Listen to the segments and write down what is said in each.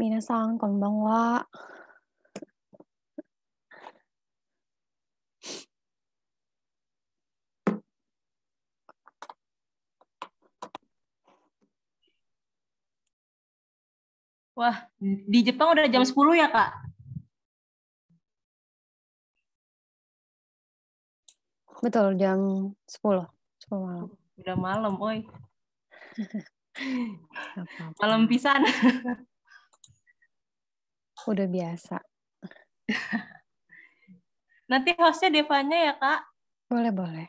皆さん、こんばんは。Wah, di Jepang udah jam 10 ya, Kak? Betul, jam 10. 10 malam. Udah malam, oi. Nggak apa-apa. Malam pisan. Udah biasa. Nanti hostnya Devanya ya, Kak? Boleh, boleh.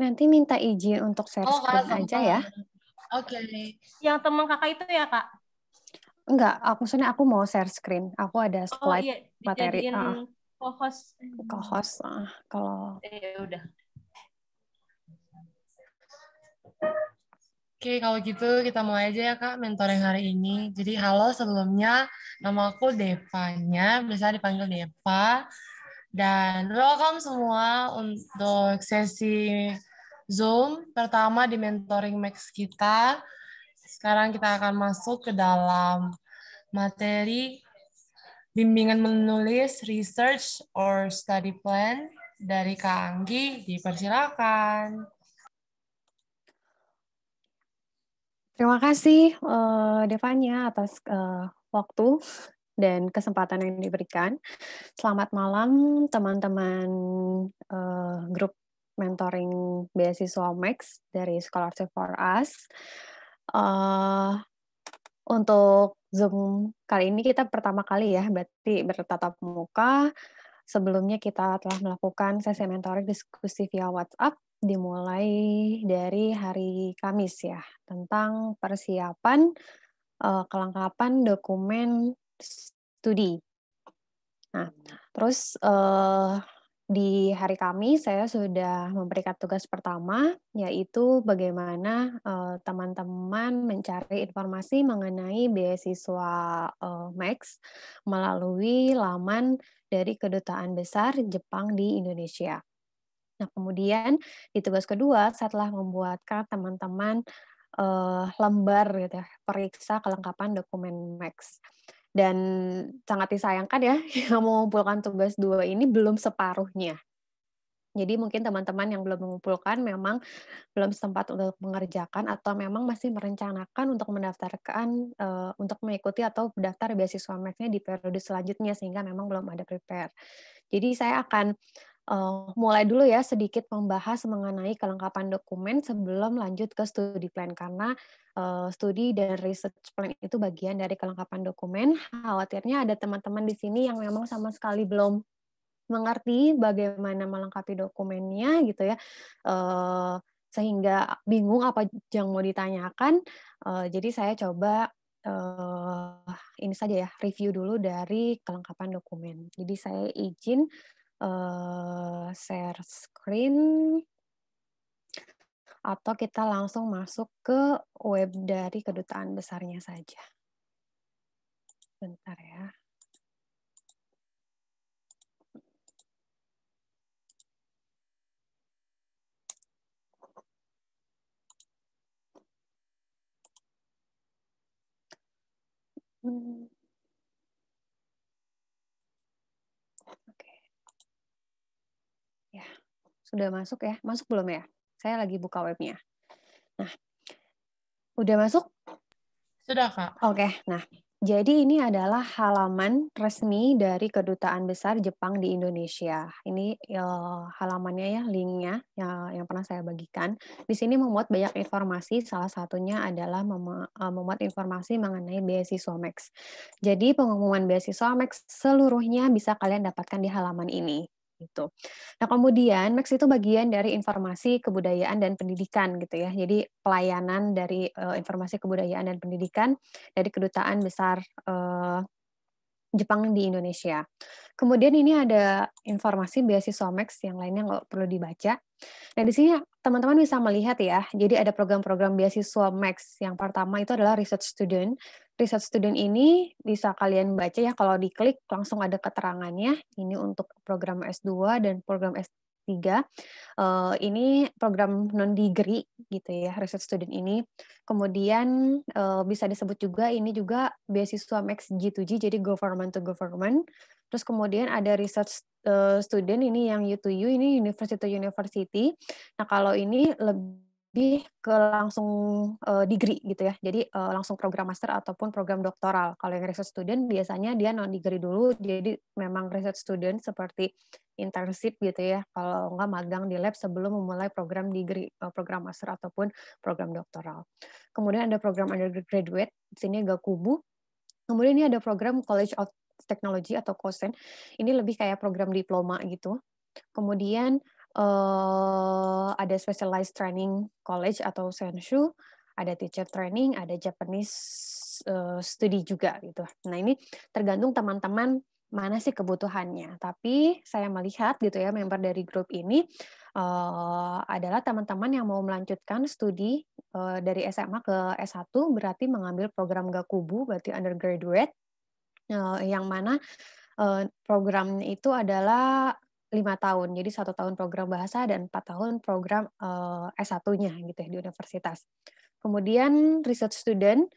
Nanti minta izin untuk share Oh, screen aja ya. Oke. Yang teman kakak itu ya, Kak? Enggak, aku maksudnya aku mau share screen. Aku ada Oh slide iya, materi. Ah. co-host. ke host. ah, kalau Eh, ya udah. Oke, kalau gitu kita mulai aja ya Kak mentoring hari ini. Jadi halo sebelumnya, nama aku Devanya, bisa dipanggil Deva. Dan welcome semua untuk sesi Zoom pertama di mentoring Max kita. Sekarang kita akan masuk ke dalam materi bimbingan menulis research or study plan dari Kak Anggi. Dipersilakan. Terima kasih eh, Devanya atas eh, waktu dan kesempatan yang diberikan. Selamat malam teman-teman eh, grup mentoring beasiswa Max dari Scholarship for Us. Eh, untuk Zoom kali ini kita pertama kali ya, berarti bertatap muka. Sebelumnya kita telah melakukan sesi mentoring diskusi via WhatsApp dimulai dari hari Kamis ya, tentang persiapan eh, kelengkapan dokumen studi. Nah, terus eh, di hari Kamis saya sudah memberikan tugas pertama, yaitu bagaimana eh, teman-teman mencari informasi mengenai beasiswa eh, Max melalui laman dari Kedutaan Besar Jepang di Indonesia. Nah, kemudian di tugas kedua, saya telah membuatkan teman-teman eh, lembar gitu ya, periksa kelengkapan dokumen Max. Dan sangat disayangkan ya, yang mengumpulkan tugas dua ini belum separuhnya. Jadi mungkin teman-teman yang belum mengumpulkan memang belum sempat untuk mengerjakan atau memang masih merencanakan untuk mendaftarkan eh, untuk mengikuti atau daftar beasiswa Max-nya di periode selanjutnya sehingga memang belum ada prepare. Jadi saya akan eh, mulai dulu ya sedikit membahas mengenai kelengkapan dokumen sebelum lanjut ke studi plan karena eh, studi dan research plan itu bagian dari kelengkapan dokumen. Khawatirnya ada teman-teman di sini yang memang sama sekali belum mengerti bagaimana melengkapi dokumennya gitu ya eh, sehingga bingung apa yang mau ditanyakan. Eh, jadi saya coba eh, ini saja ya review dulu dari kelengkapan dokumen. Jadi saya izin share screen atau kita langsung masuk ke web dari kedutaan besarnya saja. Bentar ya Hmm. Oke. Ya, sudah masuk ya? Masuk belum ya? Saya lagi buka webnya. Nah, udah masuk? Sudah Kak. Oke, nah jadi ini adalah halaman resmi dari Kedutaan Besar Jepang di Indonesia. Ini eh, halamannya ya, linknya ya, yang pernah saya bagikan. Di sini memuat banyak informasi, salah satunya adalah mem- eh, memuat informasi mengenai beasiswa Max. Jadi pengumuman beasiswa Max seluruhnya bisa kalian dapatkan di halaman ini. Gitu. Nah kemudian Max itu bagian dari informasi kebudayaan dan pendidikan gitu ya. Jadi pelayanan dari eh, informasi kebudayaan dan pendidikan dari kedutaan besar eh, Jepang di Indonesia. Kemudian ini ada informasi beasiswa Max yang lainnya nggak perlu dibaca. Nah di sini teman-teman bisa melihat ya. Jadi ada program-program beasiswa Max. Yang pertama itu adalah research student. Research student ini bisa kalian baca ya kalau diklik langsung ada keterangannya. Ini untuk program S2 dan program S3 S3. Uh, ini program non degree gitu ya, research student ini. Kemudian uh, bisa disebut juga ini juga beasiswa Max G2G jadi government to government. Terus kemudian ada research uh, student ini yang U2U ini university to university. Nah, kalau ini lebih lebih ke langsung uh, degree gitu ya. Jadi uh, langsung program master ataupun program doktoral. Kalau yang research student biasanya dia non degree dulu, jadi memang research student seperti internship gitu ya. Kalau enggak magang di lab sebelum memulai program degree, uh, program master ataupun program doktoral. Kemudian ada program undergraduate, di sini kubu. Kemudian ini ada program College of Technology atau KOSEN. Ini lebih kayak program diploma gitu. Kemudian uh, ada specialized training college atau senshu, ada teacher training, ada Japanese uh, study juga gitu. Nah ini tergantung teman-teman mana sih kebutuhannya. Tapi saya melihat gitu ya member dari grup ini uh, adalah teman-teman yang mau melanjutkan studi uh, dari SMA ke S1 berarti mengambil program Gakubu berarti undergraduate uh, yang mana uh, program itu adalah lima tahun. Jadi satu tahun program bahasa dan empat tahun program uh, eh, S1-nya gitu ya di universitas. Kemudian research student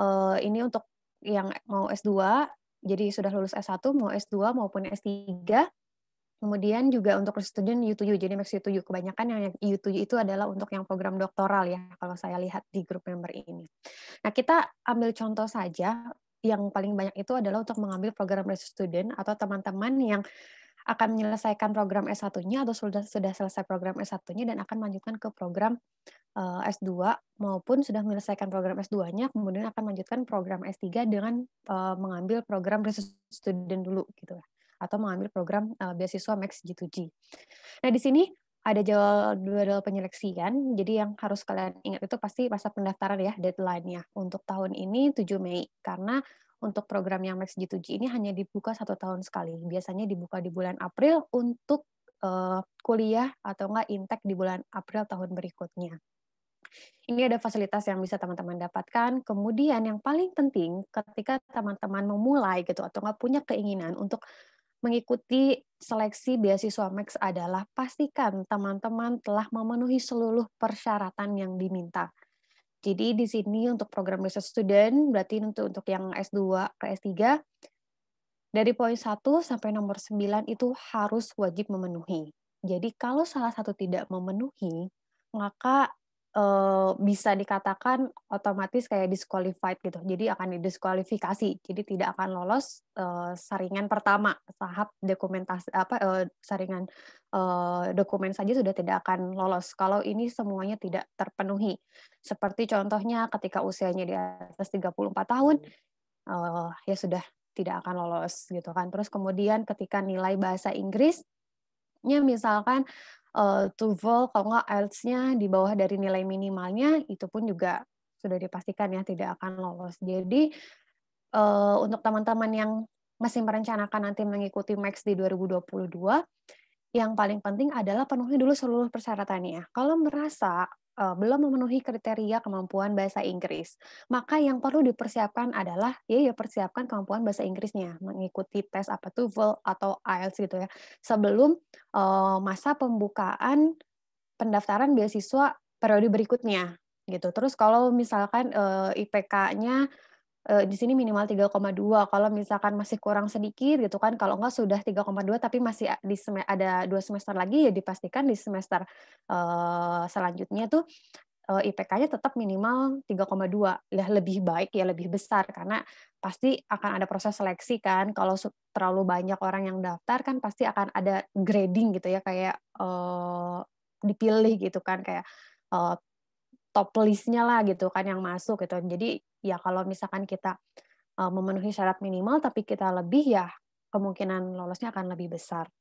uh, ini untuk yang mau S2, jadi sudah lulus S1 mau S2 maupun S3. Kemudian juga untuk research student U2U, jadi max U2U. Kebanyakan yang U2U itu adalah untuk yang program doktoral ya, kalau saya lihat di grup member ini. Nah, kita ambil contoh saja, yang paling banyak itu adalah untuk mengambil program research student atau teman-teman yang akan menyelesaikan program S1-nya atau sudah sudah selesai program S1-nya dan akan melanjutkan ke program uh, eh, S2 maupun sudah menyelesaikan program S2-nya kemudian akan melanjutkan program S3 dengan uh, mengambil program research student dulu gitu ya atau mengambil program uh, beasiswa Max G2G. Nah, di sini ada jadwal penyeleksian. Jadi yang harus kalian ingat itu pasti masa pendaftaran ya, deadline-nya. Untuk tahun ini 7 Mei. Karena untuk program yang Max G2G ini hanya dibuka satu tahun sekali. Biasanya dibuka di bulan April untuk uh, kuliah atau enggak intek di bulan April tahun berikutnya. Ini ada fasilitas yang bisa teman-teman dapatkan. Kemudian yang paling penting ketika teman-teman memulai gitu atau enggak punya keinginan untuk mengikuti seleksi beasiswa Max adalah pastikan teman-teman telah memenuhi seluruh persyaratan yang diminta. Jadi di sini untuk program research student, berarti untuk untuk yang S2 ke S3, dari poin 1 sampai nomor 9 itu harus wajib memenuhi. Jadi kalau salah satu tidak memenuhi, maka uh, bisa dikatakan otomatis kayak disqualified gitu. Jadi akan didiskualifikasi. Jadi tidak akan lolos uh, saringan pertama tahap dokumentasi apa uh, saringan uh, dokumen saja sudah tidak akan lolos kalau ini semuanya tidak terpenuhi. Seperti contohnya ketika usianya di atas 34 tahun uh, ya sudah tidak akan lolos gitu kan. Terus kemudian ketika nilai bahasa Inggrisnya misalkan uh, TOEFL kalau nggak IELTS-nya di bawah dari nilai minimalnya itu pun juga sudah dipastikan ya tidak akan lolos. Jadi uh, untuk teman-teman yang masih merencanakan nanti mengikuti Max di 2022, yang paling penting adalah penuhi dulu seluruh persyaratannya. Kalau merasa uh, belum memenuhi kriteria kemampuan bahasa Inggris. Maka yang perlu dipersiapkan adalah ya ya persiapkan kemampuan bahasa Inggrisnya, mengikuti tes apa TOEFL atau IELTS gitu ya. Sebelum uh, masa pembukaan pendaftaran beasiswa periode berikutnya gitu. Terus kalau misalkan uh, IPK-nya uh, di sini minimal 3,2. Kalau misalkan masih kurang sedikit gitu kan, kalau enggak sudah 3,2 tapi masih di ada dua semester lagi ya dipastikan di semester uh, selanjutnya tuh uh, IPK-nya tetap minimal 3,2. Ya lebih baik ya lebih besar karena pasti akan ada proses seleksi kan. Kalau terlalu banyak orang yang daftar kan pasti akan ada grading gitu ya kayak dipilih gitu kan kayak uh, top listnya lah gitu kan yang masuk gitu. Jadi ya kalau misalkan kita uh, memenuhi syarat minimal tapi kita lebih ya kemungkinan lolosnya akan lebih besar.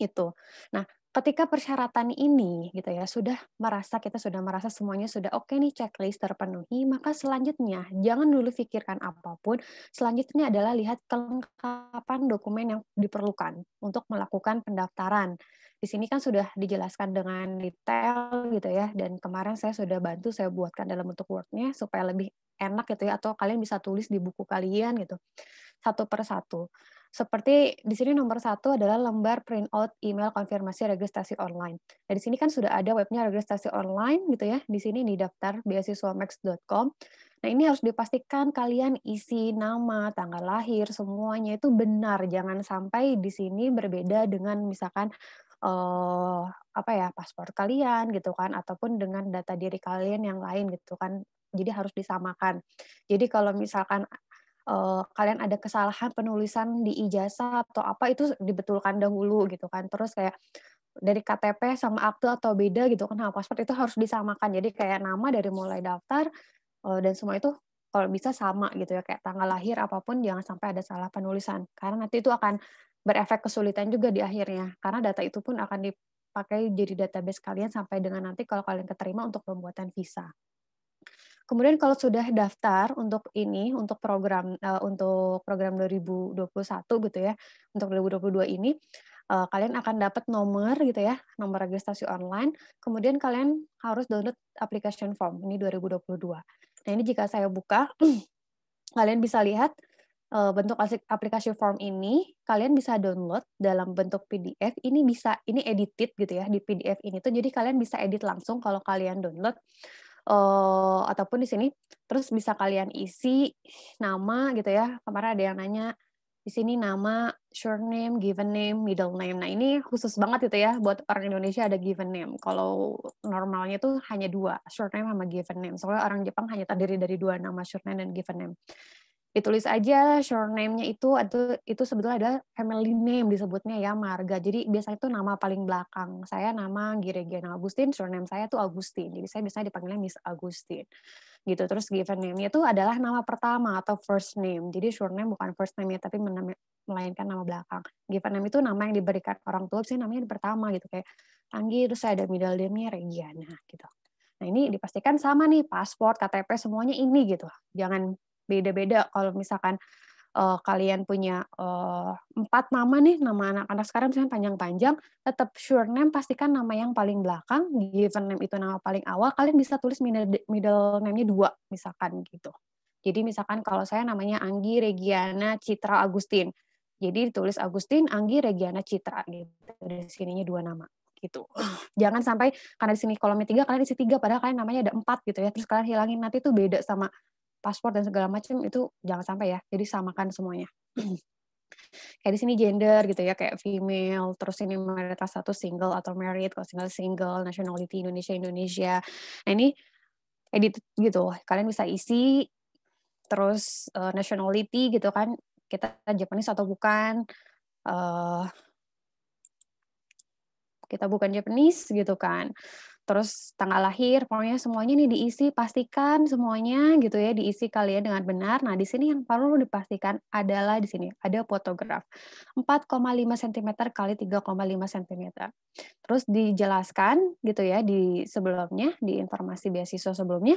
Itu. Nah, ketika persyaratan ini gitu ya sudah merasa kita sudah merasa semuanya sudah oke okay nih checklist terpenuhi maka selanjutnya jangan dulu pikirkan apa pun. Selanjutnya adalah lihat kelengkapan dokumen yang diperlukan untuk melakukan pendaftaran. Di sini kan sudah dijelaskan dengan detail gitu ya dan kemarin saya sudah bantu saya buatkan dalam bentuk wordnya supaya lebih enak gitu ya atau kalian bisa tulis di buku kalian gitu satu per satu Seperti di sini nomor satu adalah lembar print out email konfirmasi registrasi online. Nah, di sini kan sudah ada webnya registrasi online gitu ya. Di sini di daftar beasiswamax.com. Nah, ini harus dipastikan kalian isi nama, tanggal lahir, semuanya itu benar. Jangan sampai di sini berbeda dengan misalkan uh, apa ya paspor kalian gitu kan ataupun dengan data diri kalian yang lain gitu kan. Jadi harus disamakan. Jadi kalau misalkan uh, kalian ada kesalahan penulisan di ijazah atau apa itu dibetulkan dahulu gitu kan. Terus kayak dari KTP sama akte atau beda gitu kan nah, paspor itu harus disamakan. Jadi kayak nama dari mulai daftar uh, dan semua itu kalau bisa sama gitu ya kayak tanggal lahir apa pun jangan sampai ada salah penulisan karena nanti itu akan berefek kesulitan juga di akhirnya karena data itu pun akan dipakai jadi database kalian sampai dengan nanti kalau kalian keterima untuk pembuatan visa. Kemudian kalau sudah daftar untuk ini, untuk program uh, untuk program 2021 gitu ya, untuk 2022 ini, uh, kalian akan dapat nomor gitu ya, nomor registrasi online. Kemudian kalian harus download application form ini 2022. Nah ini jika saya buka, kalian bisa lihat uh, bentuk aplikasi form ini kalian bisa download dalam bentuk PDF. Ini bisa ini edited gitu ya di PDF ini tuh. Jadi kalian bisa edit langsung kalau kalian download uh, ataupun di sini terus bisa kalian isi nama gitu ya. Kemarin ada yang nanya di sini nama, surname, given name, middle name. Nah ini khusus banget itu ya buat orang Indonesia ada given name. Kalau normalnya tuh hanya dua, surname sama given name. Soalnya orang Jepang hanya terdiri dari dua nama surname dan given name ditulis aja short name-nya itu itu itu sebetulnya ada family name disebutnya ya marga. Jadi biasanya itu nama paling belakang. Saya nama Giregena Agustin, short name saya tuh Agustin. Jadi saya biasanya dipanggilnya Miss Agustin. Gitu. Terus given name-nya itu adalah nama pertama atau first name. Jadi short name bukan first name-nya tapi melainkan nama belakang. Given name itu nama yang diberikan orang tua, sih namanya di pertama gitu kayak Anggi, terus saya ada middle name-nya Regiana gitu. Nah ini dipastikan sama nih paspor, KTP semuanya ini gitu. Jangan beda-beda. Kalau misalkan uh, kalian punya uh, empat nama nih nama anak-anak sekarang misalnya panjang-panjang tetap sure name pastikan nama yang paling belakang given name itu nama paling awal kalian bisa tulis middle, name-nya dua misalkan gitu. Jadi misalkan kalau saya namanya Anggi Regiana Citra Agustin. Jadi ditulis Agustin Anggi Regiana Citra gitu. Di sininya dua nama gitu. Jangan sampai karena di sini kolomnya tiga kalian isi tiga padahal kalian namanya ada empat gitu ya. Terus kalian hilangin nanti tuh beda sama paspor dan segala macam itu jangan sampai ya. Jadi samakan semuanya. kayak di sini gender gitu ya kayak female terus ini mayoritas satu single atau married kalau single single nationality Indonesia Indonesia nah ini edit gitu kalian bisa isi terus uh, nationality gitu kan kita Japanese atau bukan uh, kita bukan Japanese gitu kan terus tanggal lahir, pokoknya semuanya nih diisi, pastikan semuanya gitu ya, diisi kalian dengan benar. Nah, di sini yang perlu dipastikan adalah di sini ada fotograf 4,5 cm kali 3,5 cm. Terus dijelaskan gitu ya di sebelumnya, di informasi beasiswa sebelumnya,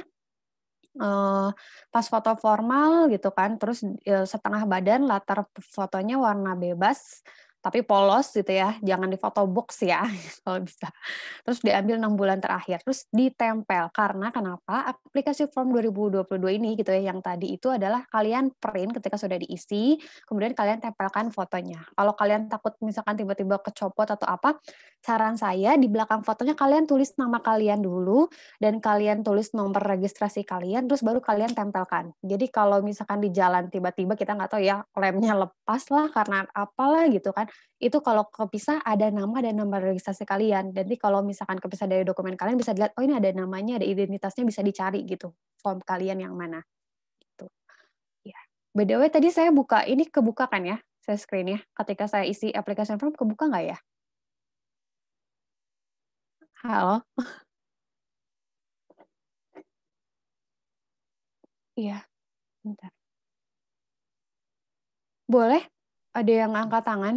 uh, pas foto formal gitu kan, terus uh, setengah badan latar fotonya warna bebas, tapi polos gitu ya, jangan di foto box ya kalau bisa. Terus diambil enam bulan terakhir, terus ditempel. Karena kenapa? Aplikasi Form 2022 ini gitu ya, yang tadi itu adalah kalian print ketika sudah diisi, kemudian kalian tempelkan fotonya. Kalau kalian takut misalkan tiba-tiba kecopot atau apa, saran saya di belakang fotonya kalian tulis nama kalian dulu dan kalian tulis nomor registrasi kalian, terus baru kalian tempelkan. Jadi kalau misalkan di jalan tiba-tiba kita nggak tahu ya lemnya lepas lah karena apalah gitu kan itu kalau kepisah ada nama dan nomor registrasi kalian. Jadi kalau misalkan kepisah dari dokumen kalian bisa dilihat, oh ini ada namanya, ada identitasnya bisa dicari gitu, form kalian yang mana. Gitu. Ya. By the way, tadi saya buka, ini kebuka kan ya, saya screen ya. Ketika saya isi application form, kebuka nggak ya? Halo? Iya, bentar. Boleh? Ada yang angkat tangan?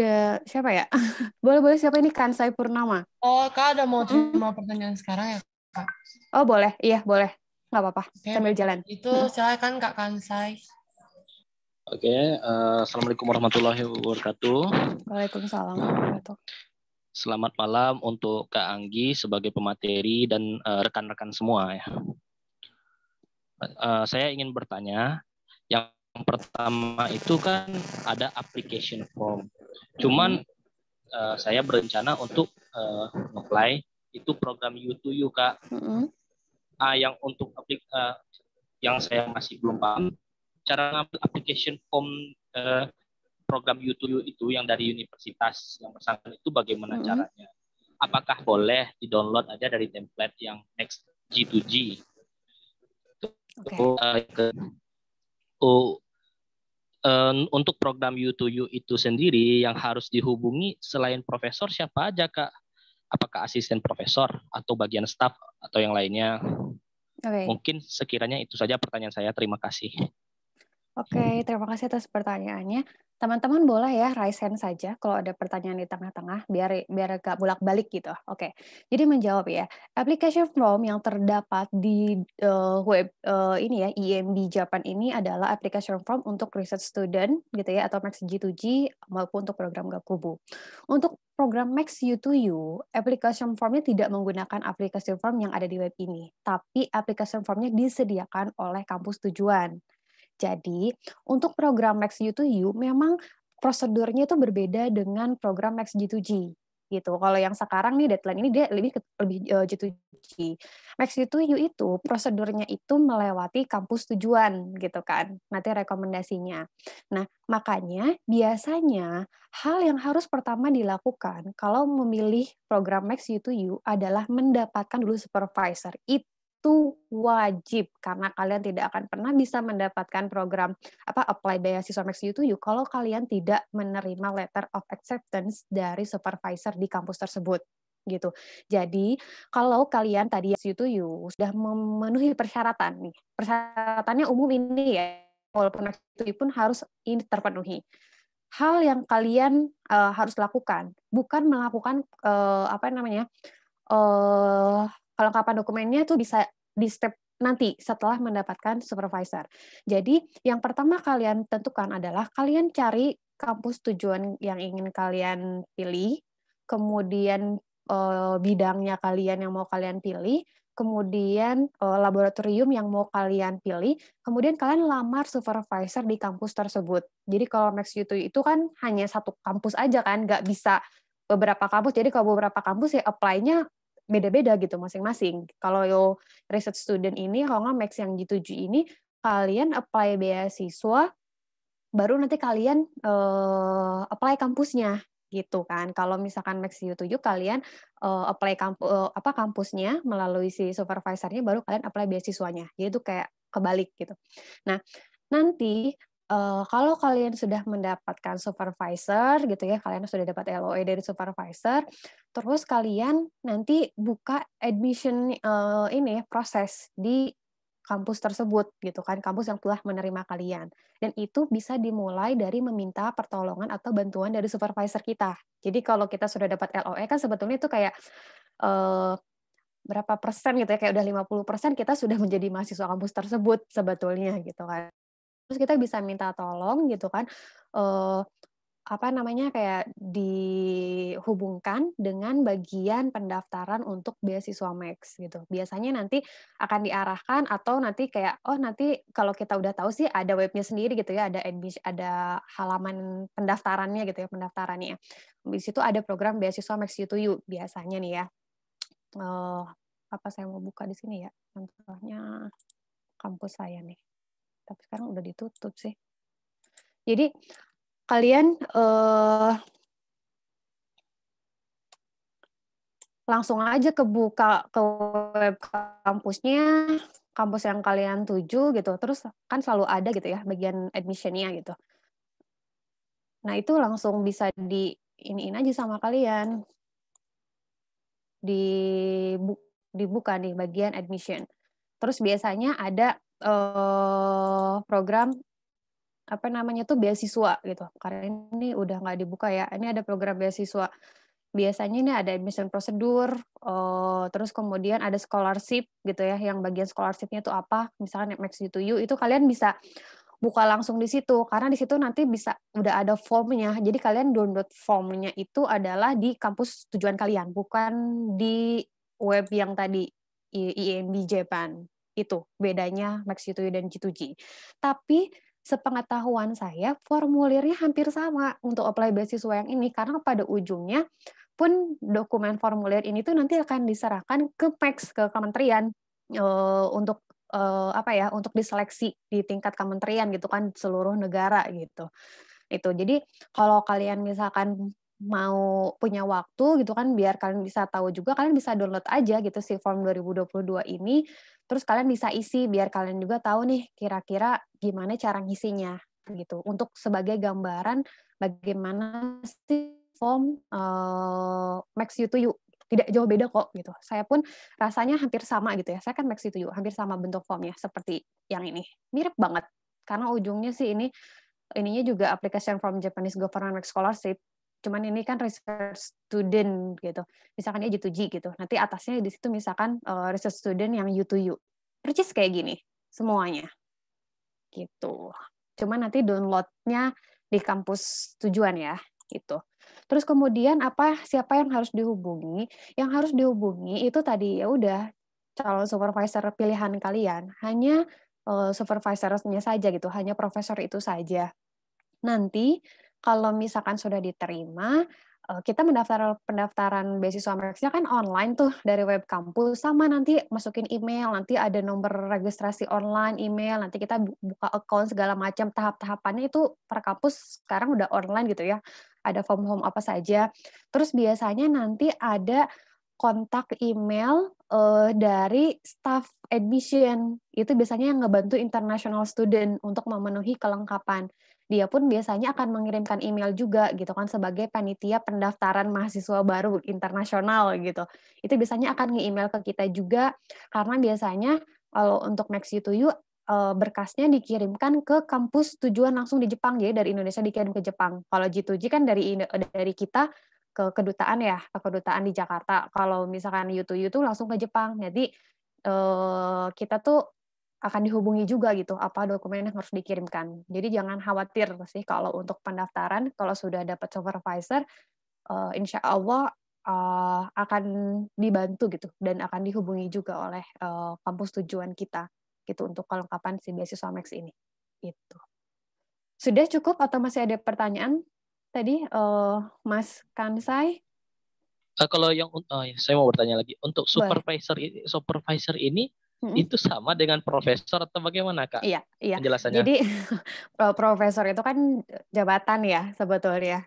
Ada siapa ya? boleh boleh siapa ini Kansai Purnama? Oh, Kak ada mau terima hmm. pertanyaan sekarang ya, Kak? Oh, boleh. Iya, boleh. Nggak apa-apa. Okay. Sambil jalan. Itu silakan Kak Kansai. Oke, okay, uh, eh, Assalamualaikum warahmatullahi wabarakatuh. Waalaikumsalam warahmatullahi Selamat malam untuk Kak Anggi sebagai pemateri dan eh, rekan-rekan uh, semua ya. Uh, saya ingin bertanya, yang pertama itu kan ada application form. Cuman uh, saya berencana untuk uh, apply itu program U2U kak. Mm-hmm. Uh, yang untuk aplik uh, yang saya masih belum paham cara ngambil application form uh, program U2U itu yang dari universitas yang bersangkutan itu bagaimana mm-hmm. caranya? Apakah boleh di-download aja dari template yang Next G2G? Okay. Uh, oh, uh, untuk program U2U itu sendiri yang harus dihubungi selain profesor siapa aja kak? apakah asisten profesor atau bagian staff atau yang lainnya. Okay. Mungkin sekiranya itu saja pertanyaan saya. Terima kasih. Oke, okay, terima kasih atas pertanyaannya. Teman-teman boleh ya raise hand saja kalau ada pertanyaan di tengah-tengah biar biar gak bolak-balik gitu. Oke. Jadi menjawab ya. Application form yang terdapat di uh, web uh, ini ya IMB Japan ini adalah application form untuk research student gitu ya atau Max G2G maupun untuk program Gakubu. Untuk program Max U2U, application formnya tidak menggunakan application form yang ada di web ini, tapi application formnya disediakan oleh kampus tujuan. Jadi, untuk program Max U2U memang prosedurnya itu berbeda dengan program Max G2G gitu. Kalau yang sekarang nih deadline ini dia lebih lebih uh, G2G. Max U2U itu prosedurnya itu melewati kampus tujuan gitu kan. Nanti rekomendasinya. Nah, makanya biasanya hal yang harus pertama dilakukan kalau memilih program Max U2U adalah mendapatkan dulu supervisor. Itu itu wajib karena kalian tidak akan pernah bisa mendapatkan program apa apply beasiswa Max U2U kalau kalian tidak menerima letter of acceptance dari supervisor di kampus tersebut gitu. Jadi kalau kalian tadi U2U sudah memenuhi persyaratan nih, persyaratannya umum ini ya, walaupun U2U pun harus ini terpenuhi. Hal yang kalian uh, harus lakukan bukan melakukan uh, apa namanya uh, kelengkapan dokumennya tuh bisa di step nanti setelah mendapatkan supervisor. Jadi yang pertama kalian tentukan adalah kalian cari kampus tujuan yang ingin kalian pilih, kemudian eh, bidangnya kalian yang mau kalian pilih, kemudian eh, laboratorium yang mau kalian pilih, kemudian kalian lamar supervisor di kampus tersebut. Jadi kalau Max U itu kan hanya satu kampus aja kan, nggak bisa beberapa kampus. Jadi kalau beberapa kampus ya apply-nya beda-beda gitu masing-masing. Kalau yo research student ini, kalau nggak Max yang G7 ini, kalian apply beasiswa, baru nanti kalian uh, apply kampusnya gitu kan. Kalau misalkan Max U7 kalian uh, apply kampu, uh, apa kampusnya melalui si supervisornya baru kalian apply beasiswanya. Jadi itu kayak kebalik gitu. Nah, nanti uh, kalau kalian sudah mendapatkan supervisor gitu ya, kalian sudah dapat LOE dari supervisor, terus kalian nanti buka admission uh, ini proses di kampus tersebut gitu kan, kampus yang telah menerima kalian. Dan itu bisa dimulai dari meminta pertolongan atau bantuan dari supervisor kita. Jadi kalau kita sudah dapat LOE kan sebetulnya itu kayak uh, berapa persen gitu ya, kayak udah 50 persen kita sudah menjadi mahasiswa kampus tersebut sebetulnya gitu kan terus kita bisa minta tolong gitu kan uh, apa namanya kayak dihubungkan dengan bagian pendaftaran untuk beasiswa Max gitu. Biasanya nanti akan diarahkan atau nanti kayak oh nanti kalau kita udah tahu sih ada webnya sendiri gitu ya, ada ada halaman pendaftarannya gitu ya, pendaftarannya. Di situ ada program beasiswa Max U2U biasanya nih ya. Uh, apa saya mau buka di sini ya? Contohnya kampus saya nih tapi sekarang udah ditutup sih. Jadi kalian uh, langsung aja ke buka ke web kampusnya, kampus yang kalian tuju gitu. Terus kan selalu ada gitu ya bagian admissionnya gitu. Nah itu langsung bisa di iniin aja sama kalian. Di dibuka nih bagian admission. Terus biasanya ada uh, program apa namanya tuh beasiswa gitu. Karena ini udah nggak dibuka ya. Ini ada program beasiswa. Biasanya ini ada admission prosedur, uh, terus kemudian ada scholarship gitu ya. Yang bagian scholarshipnya itu apa? Misalkan Max to You itu kalian bisa buka langsung di situ karena di situ nanti bisa udah ada formnya. Jadi kalian download formnya itu adalah di kampus tujuan kalian, bukan di web yang tadi IEMB Japan itu bedanya Max G2 dan G2G. Tapi sepengetahuan saya formulirnya hampir sama untuk apply beasiswa yang ini. Karena pada ujungnya pun dokumen formulir ini tuh nanti akan diserahkan ke PEX ke kementerian uh, untuk uh, apa ya untuk diseleksi di tingkat kementerian gitu kan seluruh negara gitu. Itu. Jadi kalau kalian misalkan mau punya waktu gitu kan biar kalian bisa tahu juga kalian bisa download aja gitu si form 2022 ini terus kalian bisa isi biar kalian juga tahu nih kira-kira gimana cara ngisinya gitu untuk sebagai gambaran bagaimana sih form uh, Max U to You tidak jauh beda kok gitu. Saya pun rasanya hampir sama gitu ya. Saya kan Max U to You, hampir sama bentuk formnya seperti yang ini. Mirip banget karena ujungnya sih ini ininya juga application from Japanese Government Scholarship cuman ini kan research student gitu. Misalkan dia G2G gitu. Nanti atasnya di situ misalkan uh, research student yang U2U. Percis kayak gini semuanya. Gitu. Cuman nanti downloadnya di kampus tujuan ya, gitu. Terus kemudian apa siapa yang harus dihubungi? Yang harus dihubungi itu tadi ya udah calon supervisor pilihan kalian. Hanya uh, supervisornya saja gitu, hanya profesor itu saja. Nanti kalau misalkan sudah diterima, eh, kita mendaftar pendaftaran beasiswa Max-nya kan online tuh dari web kampus. Sama nanti masukin email nanti ada nomor registrasi online email nanti kita buka account segala macam. Tahap-tahapannya itu per kampus sekarang udah online gitu ya. Ada form-form apa saja. Terus biasanya nanti ada kontak email uh, dari staff admission. Itu biasanya yang ngebantu international student untuk memenuhi kelengkapan dia pun biasanya akan mengirimkan email juga gitu kan sebagai panitia pendaftaran mahasiswa baru internasional gitu. Itu biasanya akan nge-email ke kita juga karena biasanya kalau untuk Next U to You eh, berkasnya dikirimkan ke kampus tujuan langsung di Jepang ya dari Indonesia dikirim ke Jepang. Kalau G2G kan dari dari kita ke kedutaan ya, ke kedutaan di Jakarta. Kalau misalkan U2U tuh langsung ke Jepang. Jadi eh, kita tuh akan dihubungi juga gitu apa dokumen yang harus dikirimkan. Jadi jangan khawatir sih kalau untuk pendaftaran kalau sudah dapat supervisor uh, insya Allah uh, akan dibantu gitu dan akan dihubungi juga oleh uh, kampus tujuan kita gitu untuk kelengkapan si beasiswa Max ini. Itu. Sudah cukup atau masih ada pertanyaan tadi uh, Mas Kansai? Uh, kalau yang uh, saya mau bertanya lagi untuk supervisor ini supervisor ini hmm. itu sama dengan profesor atau bagaimana kak? Iya, iya. Penjelasannya. Jadi profesor itu kan jabatan ya sebetulnya.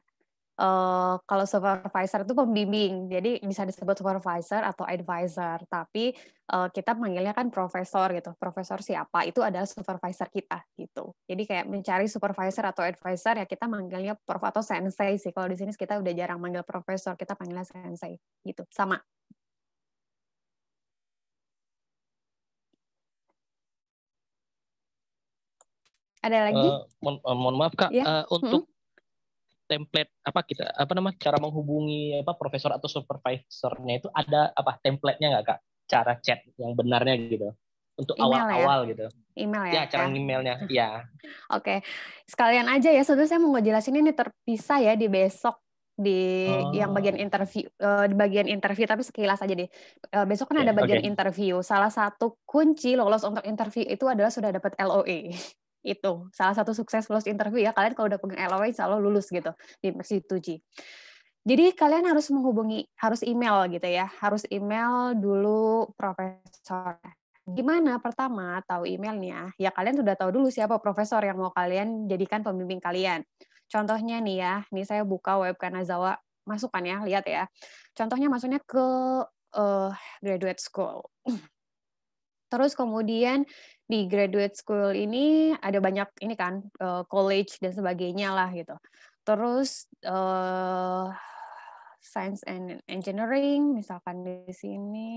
Uh, kalau supervisor itu pembimbing, jadi bisa disebut supervisor atau advisor. Tapi uh, kita panggilnya kan profesor gitu. Profesor siapa? Itu adalah supervisor kita gitu. Jadi kayak mencari supervisor atau advisor ya kita manggilnya prof atau sensei sih. Kalau di sini kita udah jarang manggil profesor, kita panggilnya sensei gitu. Sama Ada lagi? Uh, mohon, uh, mohon maaf kak, ya? uh, untuk hmm. template apa kita apa nama cara menghubungi apa profesor atau supervisornya itu ada apa template-nya nggak kak? Cara chat yang benarnya gitu untuk awal-awal ya? gitu. Email ya? Ya cara ya? emailnya, ya. Oke, sekalian aja ya. Sebenarnya saya mau ngejelasin ini terpisah ya di besok di oh. yang bagian interview uh, di bagian interview tapi sekilas aja deh uh, besok kan okay, ada bagian okay. interview salah satu kunci lolos untuk interview itu adalah sudah dapat LOE itu salah satu sukses lulus interview ya kalian kalau udah punya LOE selalu lulus gitu di Mercy 2G. Jadi kalian harus menghubungi harus email gitu ya, harus email dulu profesor. Gimana pertama tahu emailnya? Ya kalian sudah tahu dulu siapa profesor yang mau kalian jadikan pembimbing kalian. Contohnya nih ya, nih saya buka web Kanazawa, masukkan ya, lihat ya. Contohnya maksudnya ke uh, graduate school. Terus kemudian di graduate school ini ada banyak ini kan uh, college dan sebagainya lah gitu. Terus uh, science and engineering misalkan di sini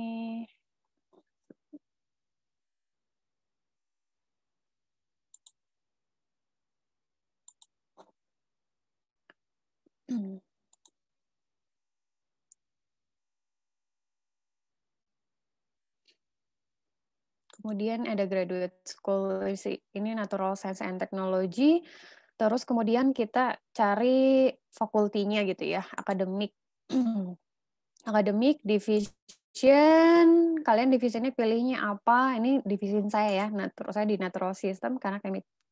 Hmm. Kemudian ada graduate school ini natural science and technology. Terus kemudian kita cari fakultinya gitu ya akademik. Akademik division. Kalian divisionnya pilihnya apa? Ini division saya ya, natural, saya di natural system karena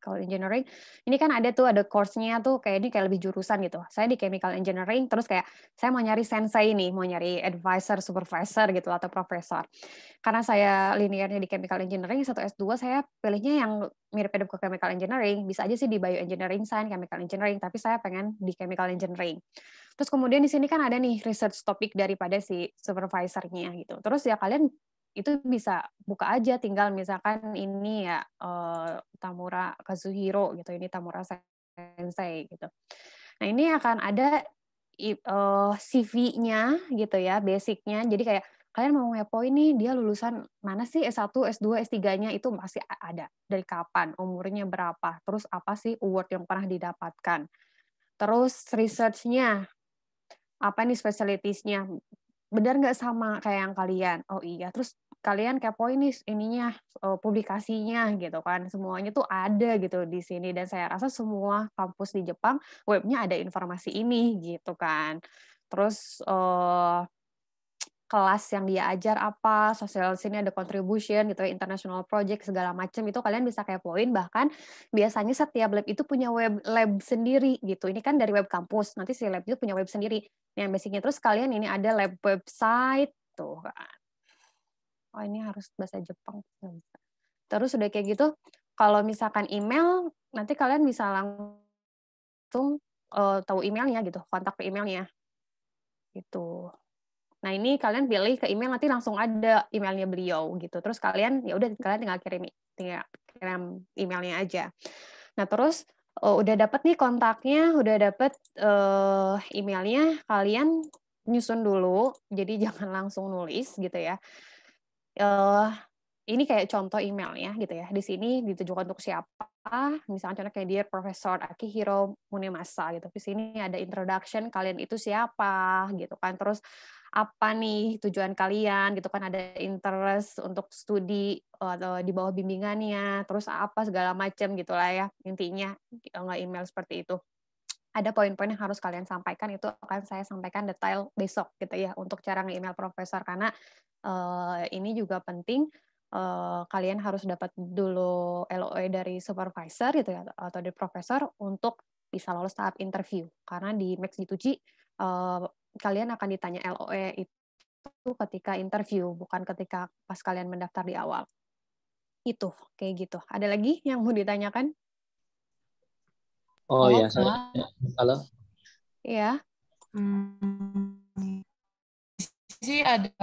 chemical engineering. Ini kan ada tuh, ada course-nya tuh kayak ini kayak lebih jurusan gitu. Saya di chemical engineering, terus kayak saya mau nyari sensei nih, mau nyari advisor, supervisor gitu, atau profesor. Karena saya linearnya di chemical engineering, satu S2 saya pilihnya yang mirip-mirip ke chemical engineering. Bisa aja sih di bioengineering, science, chemical engineering, tapi saya pengen di chemical engineering. Terus kemudian di sini kan ada nih research topik daripada si supervisornya gitu. Terus ya kalian itu bisa buka aja tinggal misalkan ini ya uh, Tamura Kazuhiro gitu ini Tamura Sensei gitu. Nah ini akan ada uh, eh, CV-nya gitu ya basicnya. Jadi kayak kalian mau ngepo ini dia lulusan mana sih S1, S2, S3-nya itu masih ada dari kapan, umurnya berapa, terus apa sih award yang pernah didapatkan. Terus research-nya apa nih specialitiesnya benar nggak sama kayak yang kalian oh iya terus kalian kepoin nih ininya uh, publikasinya gitu kan semuanya tuh ada gitu di sini dan saya rasa semua kampus di Jepang webnya ada informasi ini gitu kan terus uh, kelas yang dia ajar apa, sosial sini ada contribution gitu ya, international project segala macam itu kalian bisa kepoin bahkan biasanya setiap lab itu punya web lab sendiri gitu. Ini kan dari web kampus, nanti si lab itu punya web sendiri. Yang basicnya terus kalian ini ada lab website tuh kan. Oh ini harus bahasa Jepang. Terus udah kayak gitu, kalau misalkan email nanti kalian bisa langsung uh, tahu emailnya gitu, kontak ke emailnya. Gitu. Nah ini kalian pilih ke email nanti langsung ada emailnya beliau gitu. Terus kalian ya udah kalian tinggal kirim tinggal kirim emailnya aja. Nah terus uh, udah dapat nih kontaknya, udah dapat uh, emailnya, kalian nyusun dulu. Jadi jangan langsung nulis gitu ya. Uh, ini kayak contoh emailnya gitu ya. Di sini ditujukan untuk siapa? Misalnya contoh kayak dia Profesor Akihiro Munemasa gitu. Di sini ada introduction kalian itu siapa gitu kan. Terus apa nih tujuan kalian gitu kan ada interest untuk studi atau di bawah bimbingannya terus apa segala macam gitulah ya intinya nggak email seperti itu ada poin-poin yang harus kalian sampaikan itu akan saya sampaikan detail besok gitu ya untuk cara nge-email profesor karena uh, ini juga penting uh, kalian harus dapat dulu LOE dari supervisor gitu ya atau dari profesor untuk bisa lolos tahap interview karena di Max G2G uh, kalian akan ditanya LOE itu ketika interview, bukan ketika pas kalian mendaftar di awal. Itu kayak gitu. Ada lagi yang mau ditanyakan? Oh, iya. Halo. Iya. Hmm, sih ada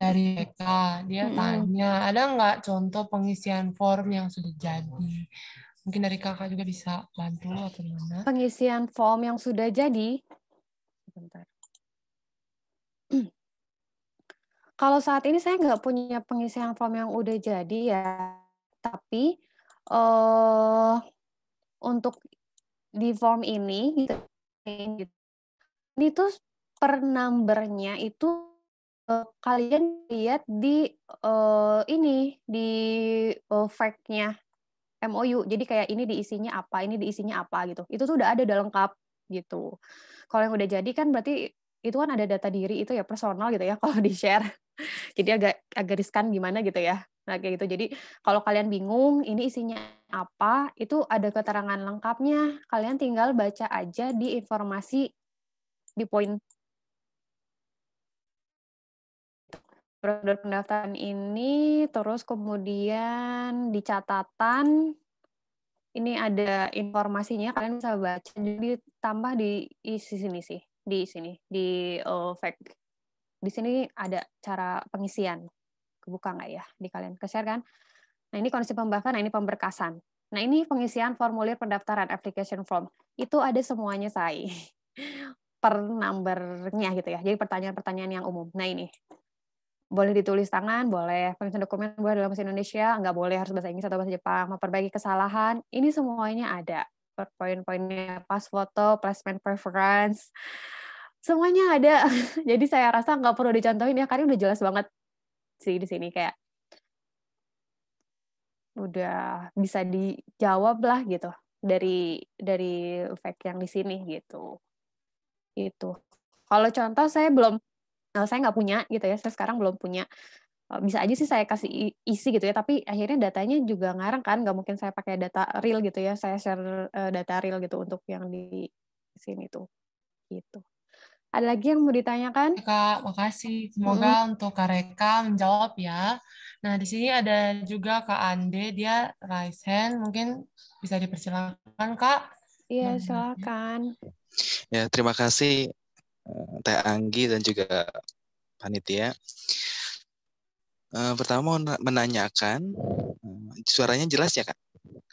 dari Eka dia hmm. tanya ada nggak contoh pengisian form yang sudah jadi Mungkin dari kakak juga bisa bantu atau gimana? Pengisian form yang sudah jadi. Sebentar. Kalau saat ini saya nggak punya pengisian form yang udah jadi ya, tapi uh, untuk di form ini gitu, ini tuh per numbernya itu uh, kalian lihat di uh, ini di uh, fact-nya MOU. Jadi kayak ini diisinya apa, ini diisinya apa gitu. Itu tuh udah ada, udah lengkap gitu. Kalau yang udah jadi kan berarti itu kan ada data diri itu ya personal gitu ya kalau di share. Jadi agak agak riskan gimana gitu ya. Nah kayak gitu. Jadi kalau kalian bingung ini isinya apa, itu ada keterangan lengkapnya. Kalian tinggal baca aja di informasi di poin pendaftaran ini terus kemudian di catatan ini ada informasinya kalian bisa baca jadi tambah di isi sini sih di sini di uh, fact di sini ada cara pengisian. Kebuka nggak ya di kalian ke share kan? Nah ini kondisi pembahasan nah ini pemberkasan. Nah ini pengisian formulir pendaftaran application form. Itu ada semuanya saya per numbernya gitu ya. Jadi pertanyaan-pertanyaan yang umum. Nah ini. Boleh ditulis tangan, boleh. Pengisian dokumen boleh dalam bahasa Indonesia, nggak boleh harus bahasa Inggris atau bahasa Jepang, memperbaiki kesalahan, ini semuanya ada. Poin-poinnya pas foto, placement preference, semuanya ada. Jadi saya rasa nggak perlu dicontohin ya, karena udah jelas banget sih di sini kayak udah bisa dijawab lah gitu dari dari fact yang di sini gitu. Itu. Kalau contoh saya belum uh, saya nggak punya gitu ya saya sekarang belum punya bisa aja sih saya kasih isi gitu ya tapi akhirnya datanya juga ngarang kan nggak mungkin saya pakai data real gitu ya saya share uh, data real gitu untuk yang di sini tuh gitu ada lagi yang mau ditanyakan? Kak, makasih. Semoga hmm. untuk Kak Reka menjawab ya. Nah, di sini ada juga Kak Ande, dia raise hand, mungkin bisa dipersilakan Kak. Iya, silakan. Ya, terima kasih eh, Teh Anggi dan juga panitia. Uh, pertama mau menanyakan, uh, suaranya jelas ya kak?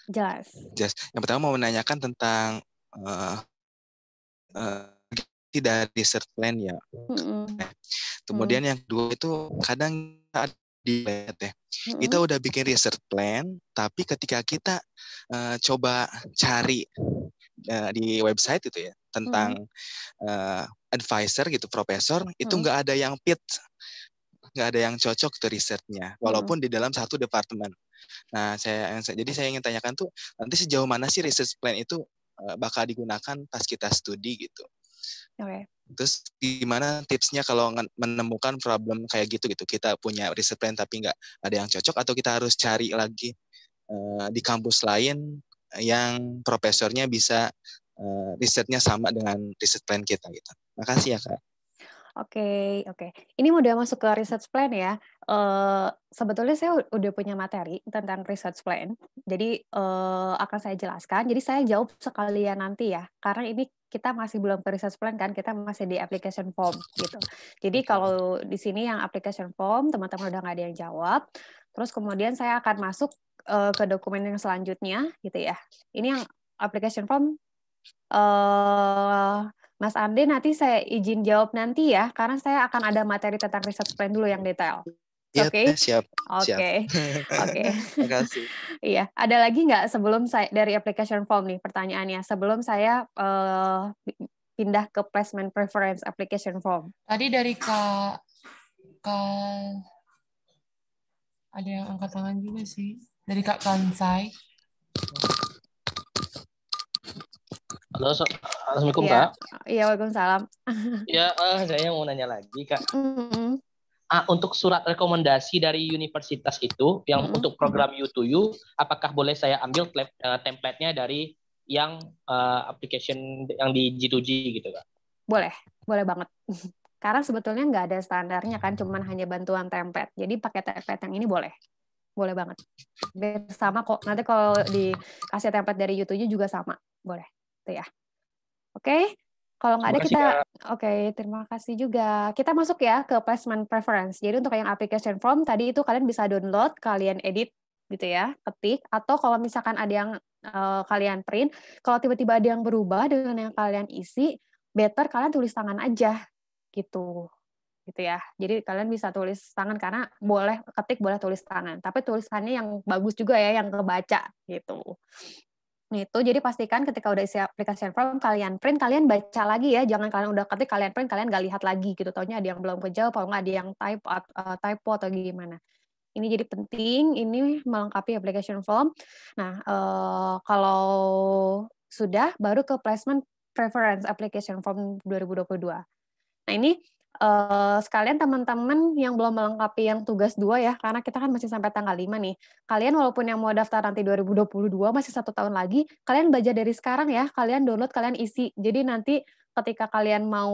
Jelas. Jelas. Yang pertama mau menanyakan tentang uh, uh, dari research plan ya. Mm-hmm. Kemudian mm. yang kedua itu kadang di ya. Mm-hmm. Kita udah bikin research plan, tapi ketika kita uh, coba cari uh, di website itu ya tentang mm-hmm. uh, advisor gitu, profesor, itu nggak mm-hmm. ada yang fit, nggak ada yang cocok tuh risetnya, walaupun mm-hmm. di dalam satu departemen. Nah, saya jadi saya ingin tanyakan tuh nanti sejauh mana sih research plan itu bakal digunakan pas kita studi gitu. Oke. Okay. Terus gimana tipsnya kalau menemukan problem kayak gitu gitu? Kita punya riset plan tapi nggak ada yang cocok atau kita harus cari lagi uh, di kampus lain yang profesornya bisa uh, risetnya sama dengan riset plan kita gitu. Makasih ya kak. Oke, okay, oke. Okay. Ini udah masuk ke research plan ya. Uh, sebetulnya saya udah punya materi tentang research plan. Jadi uh, akan saya jelaskan. Jadi saya jawab sekalian nanti ya. Karena ini kita masih belum ke research plan kan, kita masih di application form gitu. Jadi kalau di sini yang application form teman-teman udah nggak ada yang jawab. Terus kemudian saya akan masuk uh, ke dokumen yang selanjutnya gitu ya. Ini yang application form. Uh, Mas Ande nanti saya izin jawab nanti ya, karena saya akan ada materi tentang research plan dulu yang detail. Iya, Oke, okay? siap. Oke, okay. oke. Okay. Terima kasih. iya, ada lagi nggak sebelum saya dari application form nih pertanyaannya? Sebelum saya uh, pindah ke placement preference application form. Tadi dari kak kak ada yang angkat tangan juga sih dari kak Kansai. Halo, Assalamualaikum ya. Kak. Iya, Waalaikumsalam. ya, uh, saya mau nanya lagi Kak. Mm-hmm. Ah, untuk surat rekomendasi dari universitas itu, yang mm-hmm. untuk program U2U, apakah boleh saya ambil uh, template-nya dari yang uh, application yang di G2G gitu Kak? Boleh, boleh banget. Karena sebetulnya nggak ada standarnya kan, cuman hanya bantuan template. Jadi pakai template yang ini boleh boleh banget. Sama kok. Nanti kalau dikasih template dari U2U juga sama, boleh gitu ya. Oke, okay? kalau nggak ada kita, oke, okay, terima kasih juga. Kita masuk ya ke placement preference. Jadi untuk yang application form tadi itu kalian bisa download, kalian edit gitu ya, ketik. Atau kalau misalkan ada yang uh, kalian print, kalau tiba-tiba ada yang berubah dengan yang kalian isi, better kalian tulis tangan aja gitu gitu ya. Jadi kalian bisa tulis tangan karena boleh ketik boleh tulis tangan, tapi tulisannya yang bagus juga ya, yang kebaca gitu itu jadi pastikan ketika udah isi aplikasi form kalian print kalian baca lagi ya. Jangan kalian udah ketik kalian print kalian gak lihat lagi gitu. Taunya ada yang belum kejawab atau nggak ada yang type uh, typo atau gimana. Ini jadi penting ini melengkapi application form. Nah uh, kalau sudah baru ke placement preference application form 2022 nah ini uh, sekalian teman-teman yang belum melengkapi yang tugas dua ya, karena kita kan masih sampai tanggal 5 nih. Kalian walaupun yang mau daftar nanti 2022 masih satu tahun lagi, kalian belajar dari sekarang ya, kalian download, kalian isi. Jadi nanti ketika kalian mau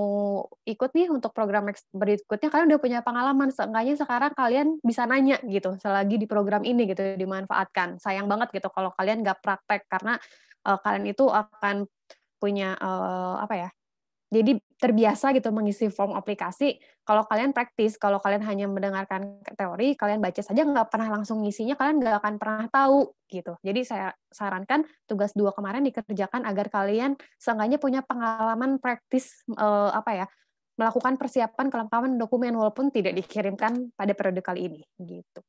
ikut nih untuk program berikutnya, kalian udah punya pengalaman. Seenggaknya sekarang kalian bisa nanya gitu, selagi di program ini gitu, dimanfaatkan. Sayang banget gitu kalau kalian nggak praktek, karena uh, kalian itu akan punya uh, apa ya jadi terbiasa gitu mengisi form aplikasi. Kalau kalian praktis, kalau kalian hanya mendengarkan teori, kalian baca saja nggak pernah langsung ngisinya, kalian nggak akan pernah tahu gitu. Jadi saya sarankan tugas dua kemarin dikerjakan agar kalian seenggaknya punya pengalaman praktis eh, apa ya melakukan persiapan kelengkapan dokumen walaupun tidak dikirimkan pada periode kali ini gitu.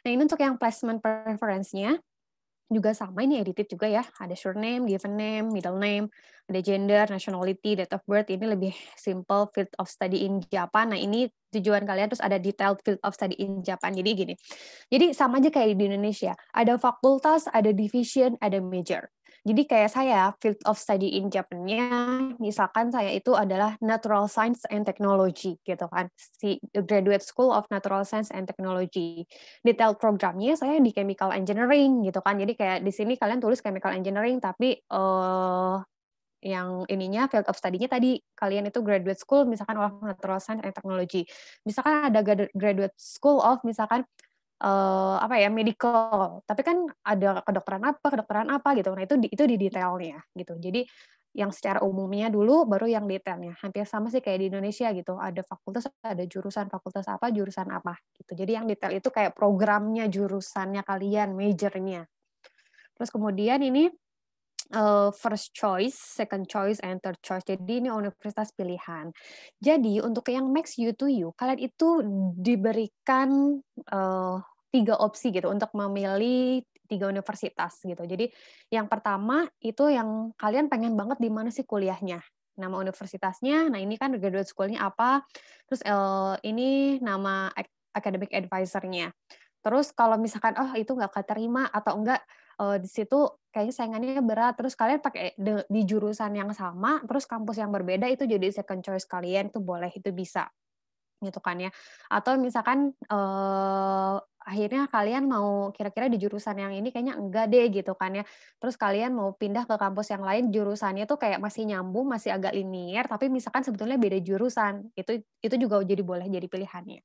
Nah ini untuk yang placement preference-nya juga sama ini edited juga ya. Ada surname, given name, middle name, ada gender, nationality, date of birth. Ini lebih simple field of study in Japan. Nah, ini tujuan kalian terus ada detailed field of study in Japan. Jadi gini. Jadi sama aja kayak di Indonesia. Ada fakultas, ada division, ada major. Jadi kayak saya field of study in Japan-nya, misalkan saya itu adalah Natural Science and Technology gitu kan, si Graduate School of Natural Science and Technology. Detail programnya saya di Chemical Engineering gitu kan. Jadi kayak di sini kalian tulis Chemical Engineering tapi uh, yang ininya field of study-nya tadi kalian itu graduate school misalkan of natural science and technology. Misalkan ada graduate school of misalkan uh, apa ya medical, tapi kan ada kedokteran apa, kedokteran apa gitu. Nah, itu itu di detailnya gitu. Jadi yang secara umumnya dulu baru yang detailnya. Hampir sama sih kayak di Indonesia gitu. Ada fakultas, ada jurusan fakultas apa, jurusan apa gitu. Jadi yang detail itu kayak programnya, jurusannya kalian, majornya. Terus kemudian ini uh, first choice, second choice, and third choice. Jadi ini universitas pilihan. Jadi untuk yang max U to U, kalian itu diberikan uh, tiga opsi gitu untuk memilih tiga universitas gitu. Jadi yang pertama itu yang kalian pengen banget di mana sih kuliahnya. Nama universitasnya, nah ini kan graduate school-nya apa, terus uh, ini nama academic advisor-nya. Terus kalau misalkan oh itu nggak keterima atau enggak uh, di situ kayaknya saingannya berat terus kalian pakai di jurusan yang sama terus kampus yang berbeda itu jadi second choice kalian itu boleh itu bisa gitu kan ya atau misalkan uh, akhirnya kalian mau kira-kira di jurusan yang ini kayaknya enggak deh gitu kan ya. Terus kalian mau pindah ke kampus yang lain jurusannya tuh kayak masih nyambung masih agak linier tapi misalkan sebetulnya beda jurusan itu itu juga jadi boleh jadi pilihannya.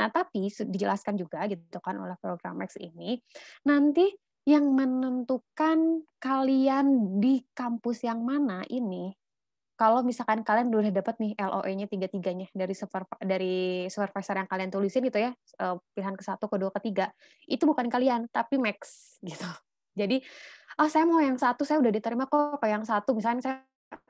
Nah tapi dijelaskan juga gitu kan oleh program Max ini nanti yang menentukan kalian di kampus yang mana ini kalau misalkan kalian udah dapat nih LOE-nya tiga-tiganya dari dari supervisor yang kalian tulisin gitu ya eh, pilihan ke satu, kedua, ketiga itu bukan kalian tapi Max gitu. Jadi oh saya mau yang satu saya udah diterima kok ke yang satu misalnya saya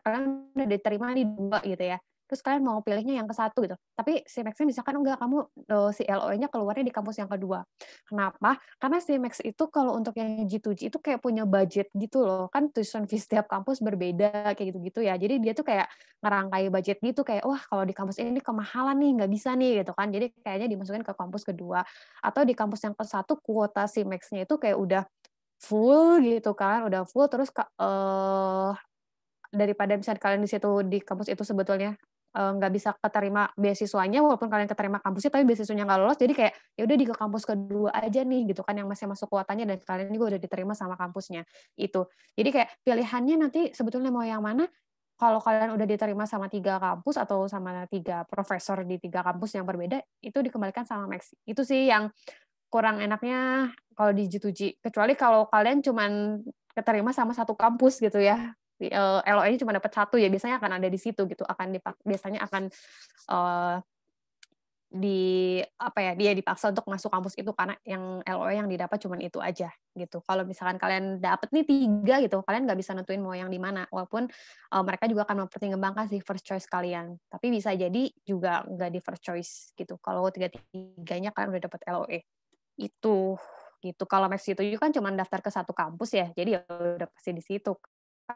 kalian udah diterima di dua gitu ya terus kalian mau pilihnya yang ke satu gitu. Tapi si Max-nya misalkan enggak, kamu uh, si LOE-nya keluarnya di kampus yang kedua. Kenapa? Karena si Max itu kalau untuk yang G2G itu kayak punya budget gitu loh. Kan tuition fee setiap kampus berbeda kayak gitu-gitu ya. Jadi dia tuh kayak ngerangkai budget gitu kayak wah kalau di kampus ini kemahalan nih, nggak bisa nih gitu kan. Jadi kayaknya dimasukin ke kampus kedua atau di kampus yang ke satu kuota si Max-nya itu kayak udah full gitu kan, udah full terus uh, daripada misalnya kalian di situ di kampus itu sebetulnya nggak bisa keterima beasiswanya walaupun kalian keterima kampusnya tapi beasiswanya nggak lolos jadi kayak ya udah di ke kampus kedua aja nih gitu kan yang masih masuk kuotanya dan kalian juga udah diterima sama kampusnya itu. Jadi kayak pilihannya nanti sebetulnya mau yang mana kalau kalian udah diterima sama tiga kampus atau sama tiga profesor di tiga kampus yang berbeda itu dikembalikan sama Max. Itu sih yang kurang enaknya kalau di G2G kecuali kalau kalian cuman keterima sama satu kampus gitu ya uh, eh, LOE-nya cuma dapat satu ya biasanya akan ada di situ gitu akan dipak biasanya akan uh, di apa ya dia dipaksa untuk masuk kampus itu karena yang LOE yang didapat cuma itu aja gitu. Kalau misalkan kalian dapat nih tiga gitu kalian nggak bisa nentuin mau yang di mana walaupun uh, mereka juga akan mempertimbangkan si first choice kalian. Tapi bisa jadi juga nggak di first choice gitu. Kalau tiga tiganya kalian udah dapat LOE itu gitu. Kalau max itu kan cuma daftar ke satu kampus ya jadi ya udah pasti di situ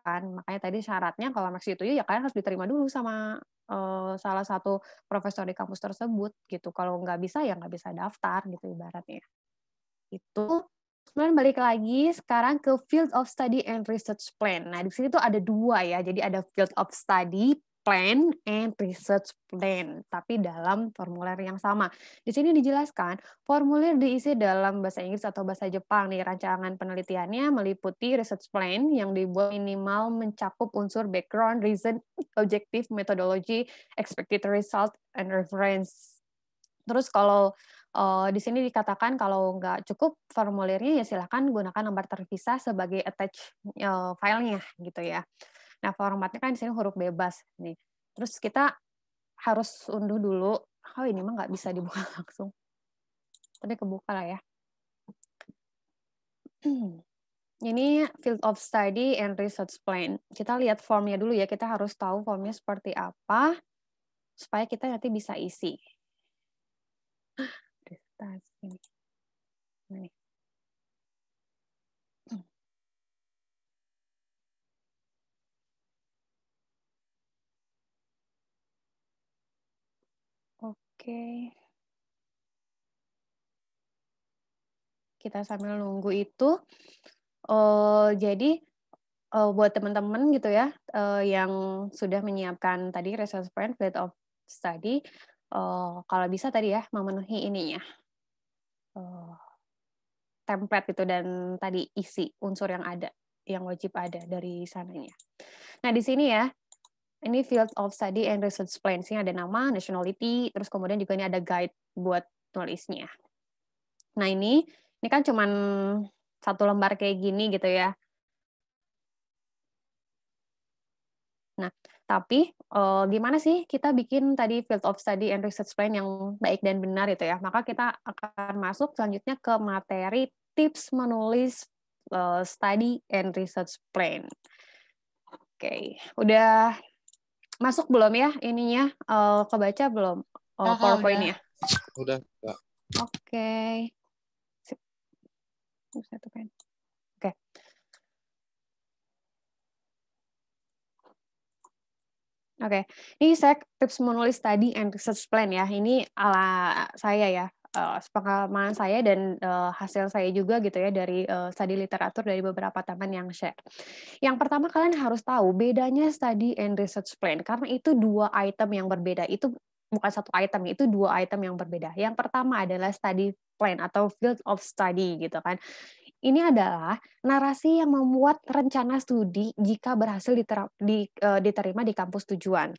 kan. Makanya tadi syaratnya kalau Max itu ya kalian harus diterima dulu sama uh, salah satu profesor di kampus tersebut gitu. Kalau nggak bisa ya nggak bisa daftar gitu ibaratnya. Itu Kemudian balik lagi sekarang ke field of study and research plan. Nah, di sini tuh ada dua ya. Jadi ada field of study plan and research plan, tapi dalam formulir yang sama. Di sini dijelaskan, formulir diisi dalam bahasa Inggris atau bahasa Jepang. Nih, rancangan penelitiannya meliputi research plan yang dibuat minimal mencakup unsur background, reason, objective, methodology, expected result, and reference. Terus kalau uh, di sini dikatakan kalau nggak cukup formulirnya ya silahkan gunakan nomor terpisah sebagai attach uh, filenya gitu ya. Nah, formatnya kan di sini huruf bebas nih. Terus kita harus unduh dulu. Oh, ini mah nggak bisa dibuka langsung. Tapi kebuka lah ya. Ini field of study and research plan. Kita lihat formnya dulu ya. Kita harus tahu formnya seperti apa supaya kita nanti bisa isi. Ini. Oke. Kita sambil nunggu itu, uh, jadi uh, buat teman-teman gitu ya uh, yang sudah menyiapkan tadi research plan field of study uh, kalau bisa tadi ya memenuhi ininya uh, template itu dan tadi isi unsur yang ada yang wajib ada dari sananya. Nah di sini ya ini field of study and research plan sini ada nama, nationality, terus kemudian juga ini ada guide buat nulisnya. Nah ini ini kan cuman satu lembar kayak gini gitu ya. Nah, tapi uh, gimana sih kita bikin tadi field of study and research plan yang baik dan benar itu ya? Maka kita akan masuk selanjutnya ke materi tips menulis uh, study and research plan. Oke, okay. udah masuk belum ya ininya? Uh, kebaca belum? Uh, PowerPoint-nya? Udah, Oke. Okay. Satu pen. Oke. Oke, ini saya tips menulis study and research plan ya. Ini ala saya ya, uh, pengalaman saya dan uh, hasil saya juga gitu ya dari uh, studi literatur dari beberapa teman yang share. Yang pertama kalian harus tahu bedanya study and research plan karena itu dua item yang berbeda. Itu bukan satu item, itu dua item yang berbeda. Yang pertama adalah study plan atau field of study gitu kan ini adalah narasi yang membuat rencana studi jika berhasil diterima di kampus tujuan.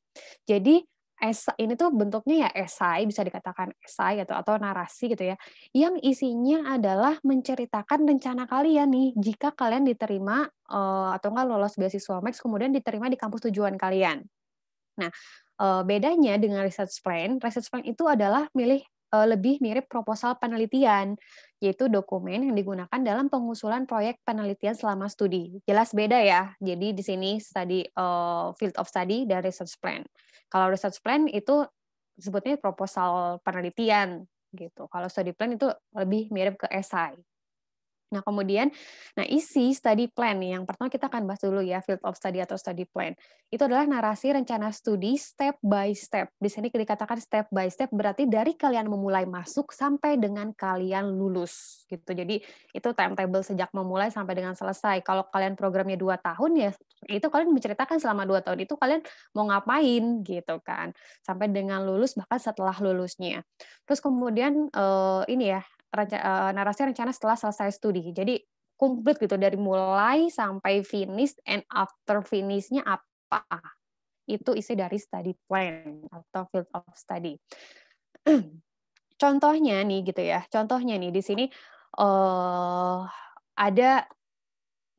Jadi esai ini tuh bentuknya ya esai bisa dikatakan esai atau atau narasi gitu ya yang isinya adalah menceritakan rencana kalian nih jika kalian diterima uh, atau enggak lolos beasiswa Max kemudian diterima di kampus tujuan kalian. Nah, uh, bedanya dengan research plan, research plan itu adalah milih lebih mirip proposal penelitian, yaitu dokumen yang digunakan dalam pengusulan proyek penelitian selama studi. Jelas beda ya. Jadi di sini study uh, field of study dan research plan. Kalau research plan itu sebutnya proposal penelitian gitu. Kalau study plan itu lebih mirip ke esai. Nah, kemudian, nah isi study plan nih, yang pertama kita akan bahas dulu ya, field of study atau study plan. Itu adalah narasi rencana studi step by step. Di sini dikatakan step by step berarti dari kalian memulai masuk sampai dengan kalian lulus. gitu. Jadi itu timetable sejak memulai sampai dengan selesai. Kalau kalian programnya dua tahun ya, itu kalian menceritakan selama dua tahun itu kalian mau ngapain gitu kan. Sampai dengan lulus bahkan setelah lulusnya. Terus kemudian uh, ini ya, uh, narasi rencana setelah selesai studi. Jadi komplit gitu dari mulai sampai finish and after finishnya apa itu isi dari study plan atau field of study. Contohnya nih gitu ya, contohnya nih di sini uh, ada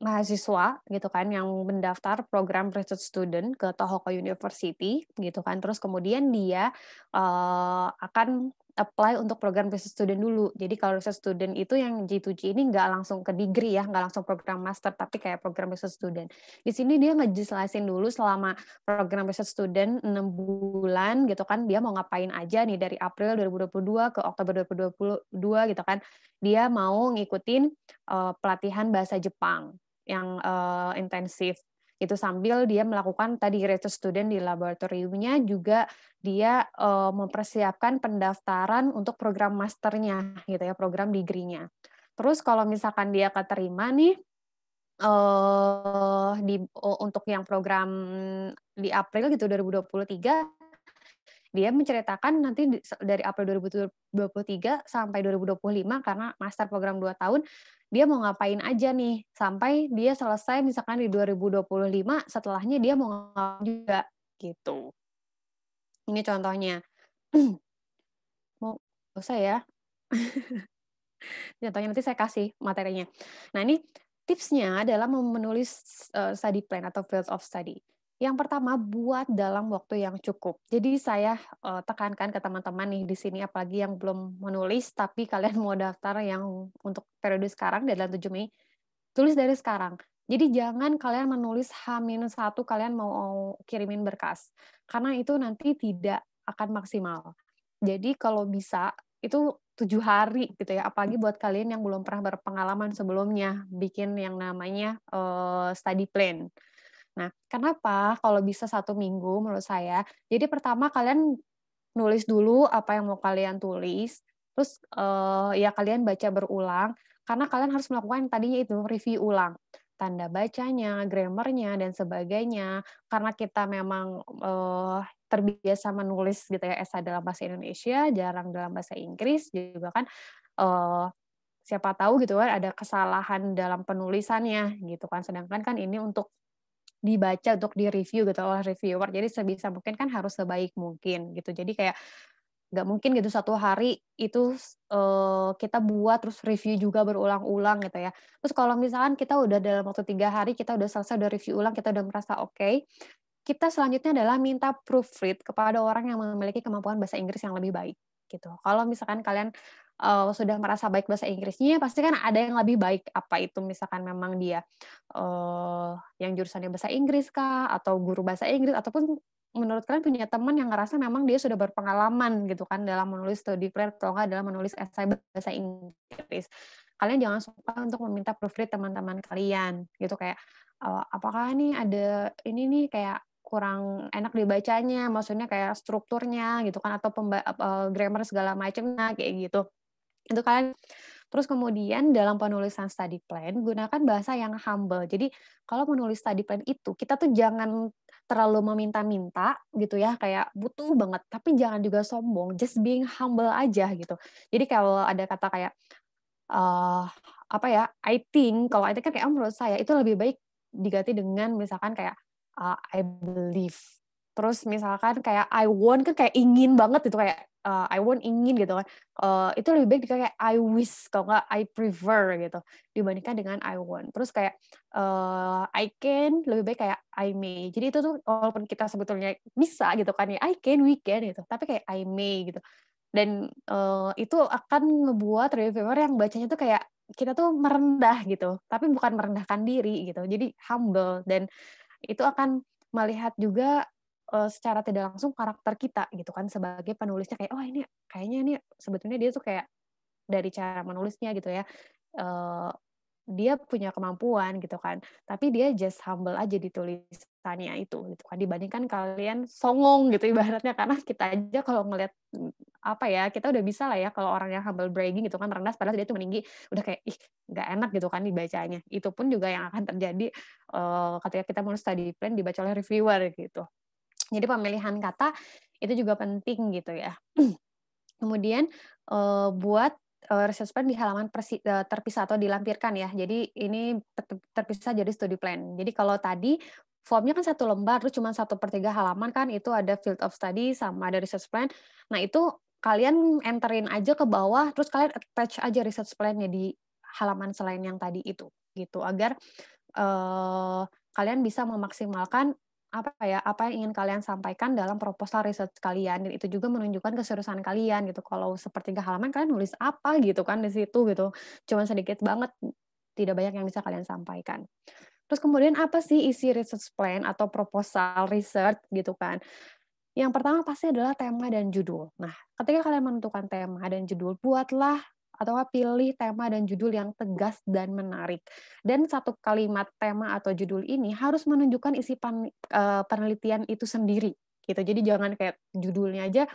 mahasiswa gitu kan yang mendaftar program research student ke Tohoku University gitu kan terus kemudian dia uh, akan apply untuk program research student dulu. Jadi kalau research student itu yang G2G ini nggak langsung ke degree ya, nggak langsung program master, tapi kayak program research student. Di sini dia ngejelasin dulu selama program research student 6 bulan gitu kan, dia mau ngapain aja nih dari April 2022 ke Oktober 2022 gitu kan. Dia mau ngikutin uh, pelatihan bahasa Jepang yang uh, intensif itu sambil dia melakukan tadi research student di laboratoriumnya juga dia uh, mempersiapkan pendaftaran untuk program masternya gitu ya program degree-nya. Terus kalau misalkan dia keterima nih uh, di uh, untuk yang program di April gitu 2023 dia menceritakan nanti dari April 2023 sampai 2025 karena master program 2 tahun dia mau ngapain aja nih sampai dia selesai misalkan di 2025 setelahnya dia mau ngapain juga gitu. Ini contohnya. mau usah ya. contohnya nanti saya kasih materinya. Nah, ini tipsnya adalah menulis uh, study plan atau field of study. Yang pertama, buat dalam waktu yang cukup. Jadi saya uh, tekankan ke teman-teman nih di sini, apalagi yang belum menulis, tapi kalian mau daftar yang untuk periode sekarang, deadline 7 Mei, tulis dari sekarang. Jadi jangan kalian menulis H-1 kalian mau kirimin berkas. Karena itu nanti tidak akan maksimal. Jadi kalau bisa, itu tujuh hari gitu ya apalagi buat kalian yang belum pernah berpengalaman sebelumnya bikin yang namanya uh, study plan Nah, kenapa kalau bisa satu minggu menurut saya? Jadi pertama kalian nulis dulu apa yang mau kalian tulis, terus uh, ya kalian baca berulang, karena kalian harus melakukan yang tadinya itu review ulang. tanda bacanya, grammarnya dan sebagainya. Karena kita memang uh, terbiasa menulis gitu ya esai dalam bahasa Indonesia, jarang dalam bahasa Inggris juga kan uh, siapa tahu gitu kan ada kesalahan dalam penulisannya gitu kan. Sedangkan kan ini untuk dibaca untuk di review gitu oleh reviewer. Jadi sebisa mungkin kan harus sebaik mungkin gitu. Jadi kayak nggak mungkin gitu satu hari itu uh, kita buat terus review juga berulang-ulang gitu ya. Terus kalau misalkan kita udah dalam waktu tiga hari kita udah selesai udah review ulang kita udah merasa oke, okay, kita selanjutnya adalah minta proofread kepada orang yang memiliki kemampuan bahasa Inggris yang lebih baik gitu. Kalau misalkan kalian uh, sudah merasa baik bahasa Inggrisnya, pasti kan ada yang lebih baik. Apa itu misalkan memang dia uh, yang jurusannya bahasa Inggris kah, atau guru bahasa Inggris, ataupun menurut kalian punya teman yang ngerasa memang dia sudah berpengalaman gitu kan dalam menulis study plan atau enggak dalam menulis esai bahasa Inggris. Kalian jangan suka untuk meminta proofread teman-teman kalian gitu kayak uh, apakah nih ada ini nih kayak kurang enak dibacanya, maksudnya kayak strukturnya gitu kan atau uh, grammar segala macamnya kayak gitu. Itu kalian Terus kemudian dalam penulisan study plan gunakan bahasa yang humble. Jadi kalau menulis study plan itu kita tuh jangan terlalu meminta-minta gitu ya, kayak butuh banget, tapi jangan juga sombong, just being humble aja gitu. Jadi kalau ada kata kayak uh, apa ya, I think, kalau I think kan kayak oh, menurut saya itu lebih baik diganti dengan misalkan kayak uh, I believe. Terus misalkan kayak I want kan kayak ingin banget itu kayak uh, I want ingin gitu kan. Uh, itu lebih baik kayak I wish kalau nggak? I prefer gitu dibandingkan dengan I want terus kayak uh, I can lebih baik kayak I may. Jadi itu tuh walaupun kita sebetulnya bisa gitu kan ya I can we can gitu tapi kayak I may gitu. Dan uh, itu akan ngebuat reviewer yang bacanya tuh kayak kita tuh merendah gitu tapi bukan merendahkan diri gitu. Jadi humble dan itu akan melihat juga uh, secara tidak langsung karakter kita gitu kan sebagai penulisnya. Kayak oh ini kayaknya ini sebetulnya dia tuh kayak dari cara menulisnya gitu ya. Uh, dia punya kemampuan gitu kan. Tapi dia just humble aja di tulisannya itu gitu kan. Dibandingkan kalian songong gitu ibaratnya. Karena kita aja kalau ngelihat apa ya kita udah bisa lah ya kalau orang yang humble bragging gitu kan merendah padahal dia tuh meninggi. Udah kayak ih nggak enak gitu kan dibacanya. Itu pun juga yang akan terjadi uh, ketika kita mau study plan dibaca oleh reviewer gitu jadi pemilihan kata itu juga penting gitu ya. Kemudian uh, buat uh, research plan di halaman uh, terpisah atau dilampirkan ya. Jadi ini terpisah jadi study plan. Jadi kalau tadi formnya kan satu lembar, terus cuma satu per tiga halaman kan itu ada field of study sama ada research plan. Nah itu kalian enterin aja ke bawah, terus kalian attach aja research plan-nya di halaman selain yang tadi itu, gitu agar uh, kalian bisa memaksimalkan apa ya apa yang ingin kalian sampaikan dalam proposal riset kalian dan itu juga menunjukkan keseriusan kalian gitu. Kalau sepertiga halaman kalian nulis apa gitu kan di situ gitu. Cuma sedikit banget tidak banyak yang bisa kalian sampaikan. Terus kemudian apa sih isi research plan atau proposal research gitu kan? Yang pertama pasti adalah tema dan judul. Nah, ketika kalian menentukan tema dan judul, buatlah atau pilih tema dan judul yang tegas dan menarik. Dan satu kalimat tema atau judul ini harus menunjukkan isi pan, uh, penelitian itu sendiri gitu. Jadi jangan kayak judulnya aja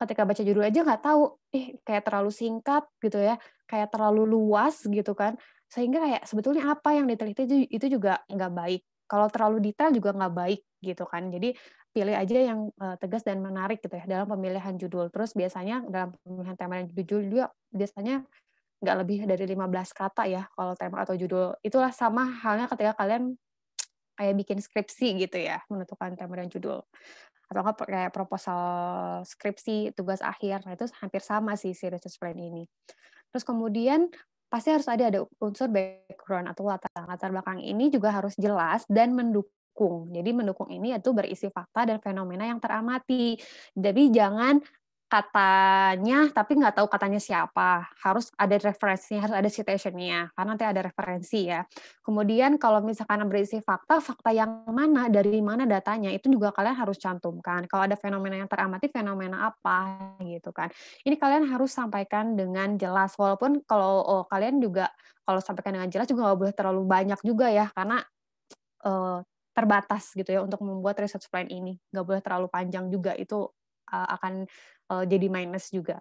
ketika baca judul aja nggak tahu, eh kayak terlalu singkat gitu ya, kayak terlalu luas gitu kan, sehingga kayak sebetulnya apa yang diteliti itu juga nggak baik. Kalau terlalu detail juga nggak baik gitu kan. Jadi pilih aja yang uh, tegas dan menarik gitu ya dalam pemilihan judul. Terus biasanya dalam pemilihan tema dan judul juga biasanya nggak lebih dari 15 kata ya kalau tema atau judul. Itulah sama halnya ketika kalian kayak bikin skripsi gitu ya, menentukan tema dan judul. Atau kayak proposal skripsi, tugas akhir. Nah, itu hampir sama sih si research plan ini. Terus kemudian pasti harus ada ada unsur background atau latar latar belakang ini juga harus jelas dan mendukung mendukung. Jadi mendukung ini itu berisi fakta dan fenomena yang teramati. Jadi jangan katanya tapi nggak tahu katanya siapa harus ada referensinya harus ada citationnya karena nanti ada referensi ya kemudian kalau misalkan berisi fakta fakta yang mana dari mana datanya itu juga kalian harus cantumkan kalau ada fenomena yang teramati fenomena apa gitu kan ini kalian harus sampaikan dengan jelas walaupun kalau oh, kalian juga kalau sampaikan dengan jelas juga nggak boleh terlalu banyak juga ya karena uh, terbatas gitu ya untuk membuat research plan ini. Nggak boleh terlalu panjang juga, itu uh, akan uh, jadi minus juga.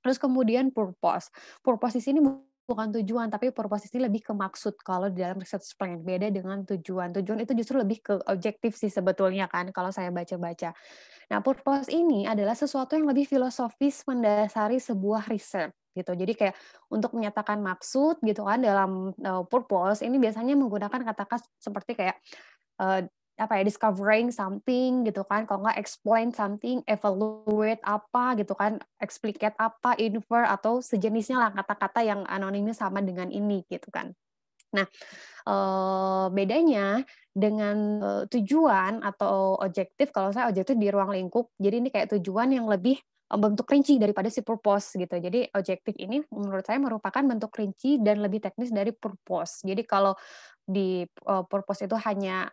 Terus kemudian purpose. Purpose di sini bukan tujuan, tapi purpose ini lebih ke maksud kalau di dalam research plan. Beda dengan tujuan. Tujuan itu justru lebih ke objektif sih sebetulnya kan kalau saya baca-baca. Nah, purpose ini adalah sesuatu yang lebih filosofis mendasari sebuah riset gitu. Jadi kayak untuk menyatakan maksud gitu kan dalam uh, purpose ini biasanya menggunakan kata-kata seperti kayak uh, apa ya discovering something gitu kan kalau nggak explain something evaluate apa gitu kan explicate apa infer atau sejenisnya lah kata-kata yang anonimnya sama dengan ini gitu kan nah eh, bedanya dengan eh, tujuan atau objektif kalau saya objektif di ruang lingkup jadi ini kayak tujuan yang lebih bentuk rinci daripada si purpose gitu. Jadi objektif ini menurut saya merupakan bentuk rinci dan lebih teknis dari purpose. Jadi kalau di uh, purpose itu hanya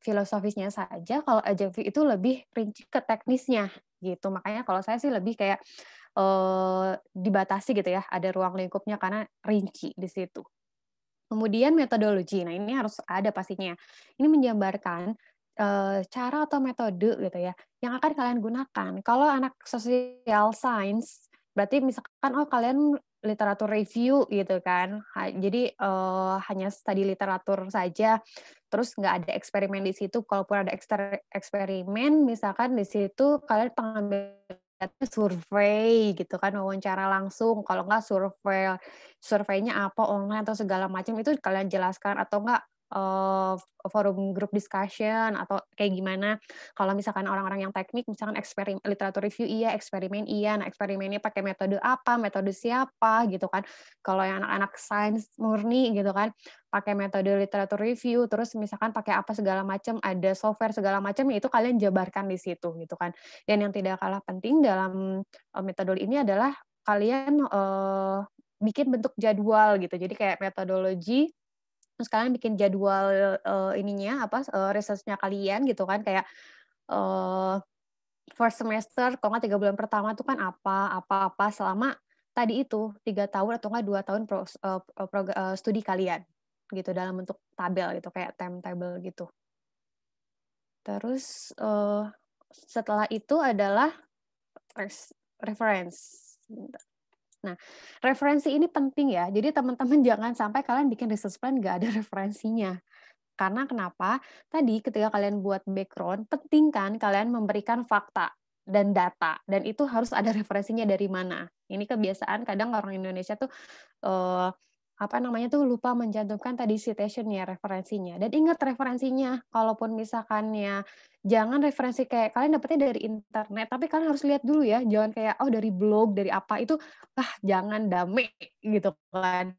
filosofisnya saja, kalau adjektif itu lebih rinci ke teknisnya gitu. Makanya kalau saya sih lebih kayak uh, dibatasi gitu ya, ada ruang lingkupnya karena rinci di situ. Kemudian metodologi. Nah, ini harus ada pastinya. Ini menjabarkan uh, cara atau metode gitu ya yang akan kalian gunakan. Kalau anak social science berarti misalkan oh kalian literatur review gitu kan. Jadi uh, hanya studi literatur saja, terus nggak ada eksperimen di situ. Kalaupun ada eksperimen, misalkan di situ kalian pengambil survei gitu kan wawancara langsung kalau nggak survei surveinya apa online atau segala macam itu kalian jelaskan atau enggak uh, forum group discussion atau kayak gimana. Kalau misalkan orang-orang yang teknik misalkan eksperimen literatur review iya eksperimen iya nah eksperimennya pakai metode apa metode siapa gitu kan. Kalau yang anak-anak sains murni gitu kan pakai metode literatur review terus misalkan pakai apa segala macam ada software segala macam itu kalian jabarkan di situ gitu kan. Dan yang tidak kalah penting dalam uh, metode ini adalah kalian uh, bikin bentuk jadwal gitu. Jadi kayak metodologi terus kalian bikin jadwal uh, ininya apa uh, researchnya kalian gitu kan kayak uh, first semester kalau nggak tiga bulan pertama itu kan apa apa apa selama tadi itu tiga tahun atau nggak dua tahun pro, uh, pro, uh, studi kalian gitu dalam bentuk tabel gitu kayak timetable gitu. Terus uh, setelah itu adalah reference Nah, referensi ini penting ya. Jadi teman-teman jangan sampai kalian bikin research plan nggak ada referensinya. Karena kenapa? Tadi ketika kalian buat background, penting kan kalian memberikan fakta dan data dan itu harus ada referensinya dari mana. Ini kebiasaan kadang orang Indonesia tuh uh, apa namanya tuh lupa mencantumkan tadi citationnya referensinya. Dan ingat referensinya kalaupun misalkan ya jangan referensi kayak kalian dapetnya dari internet tapi kalian harus lihat dulu ya jangan kayak oh dari blog dari apa itu ah jangan dame gitu kan.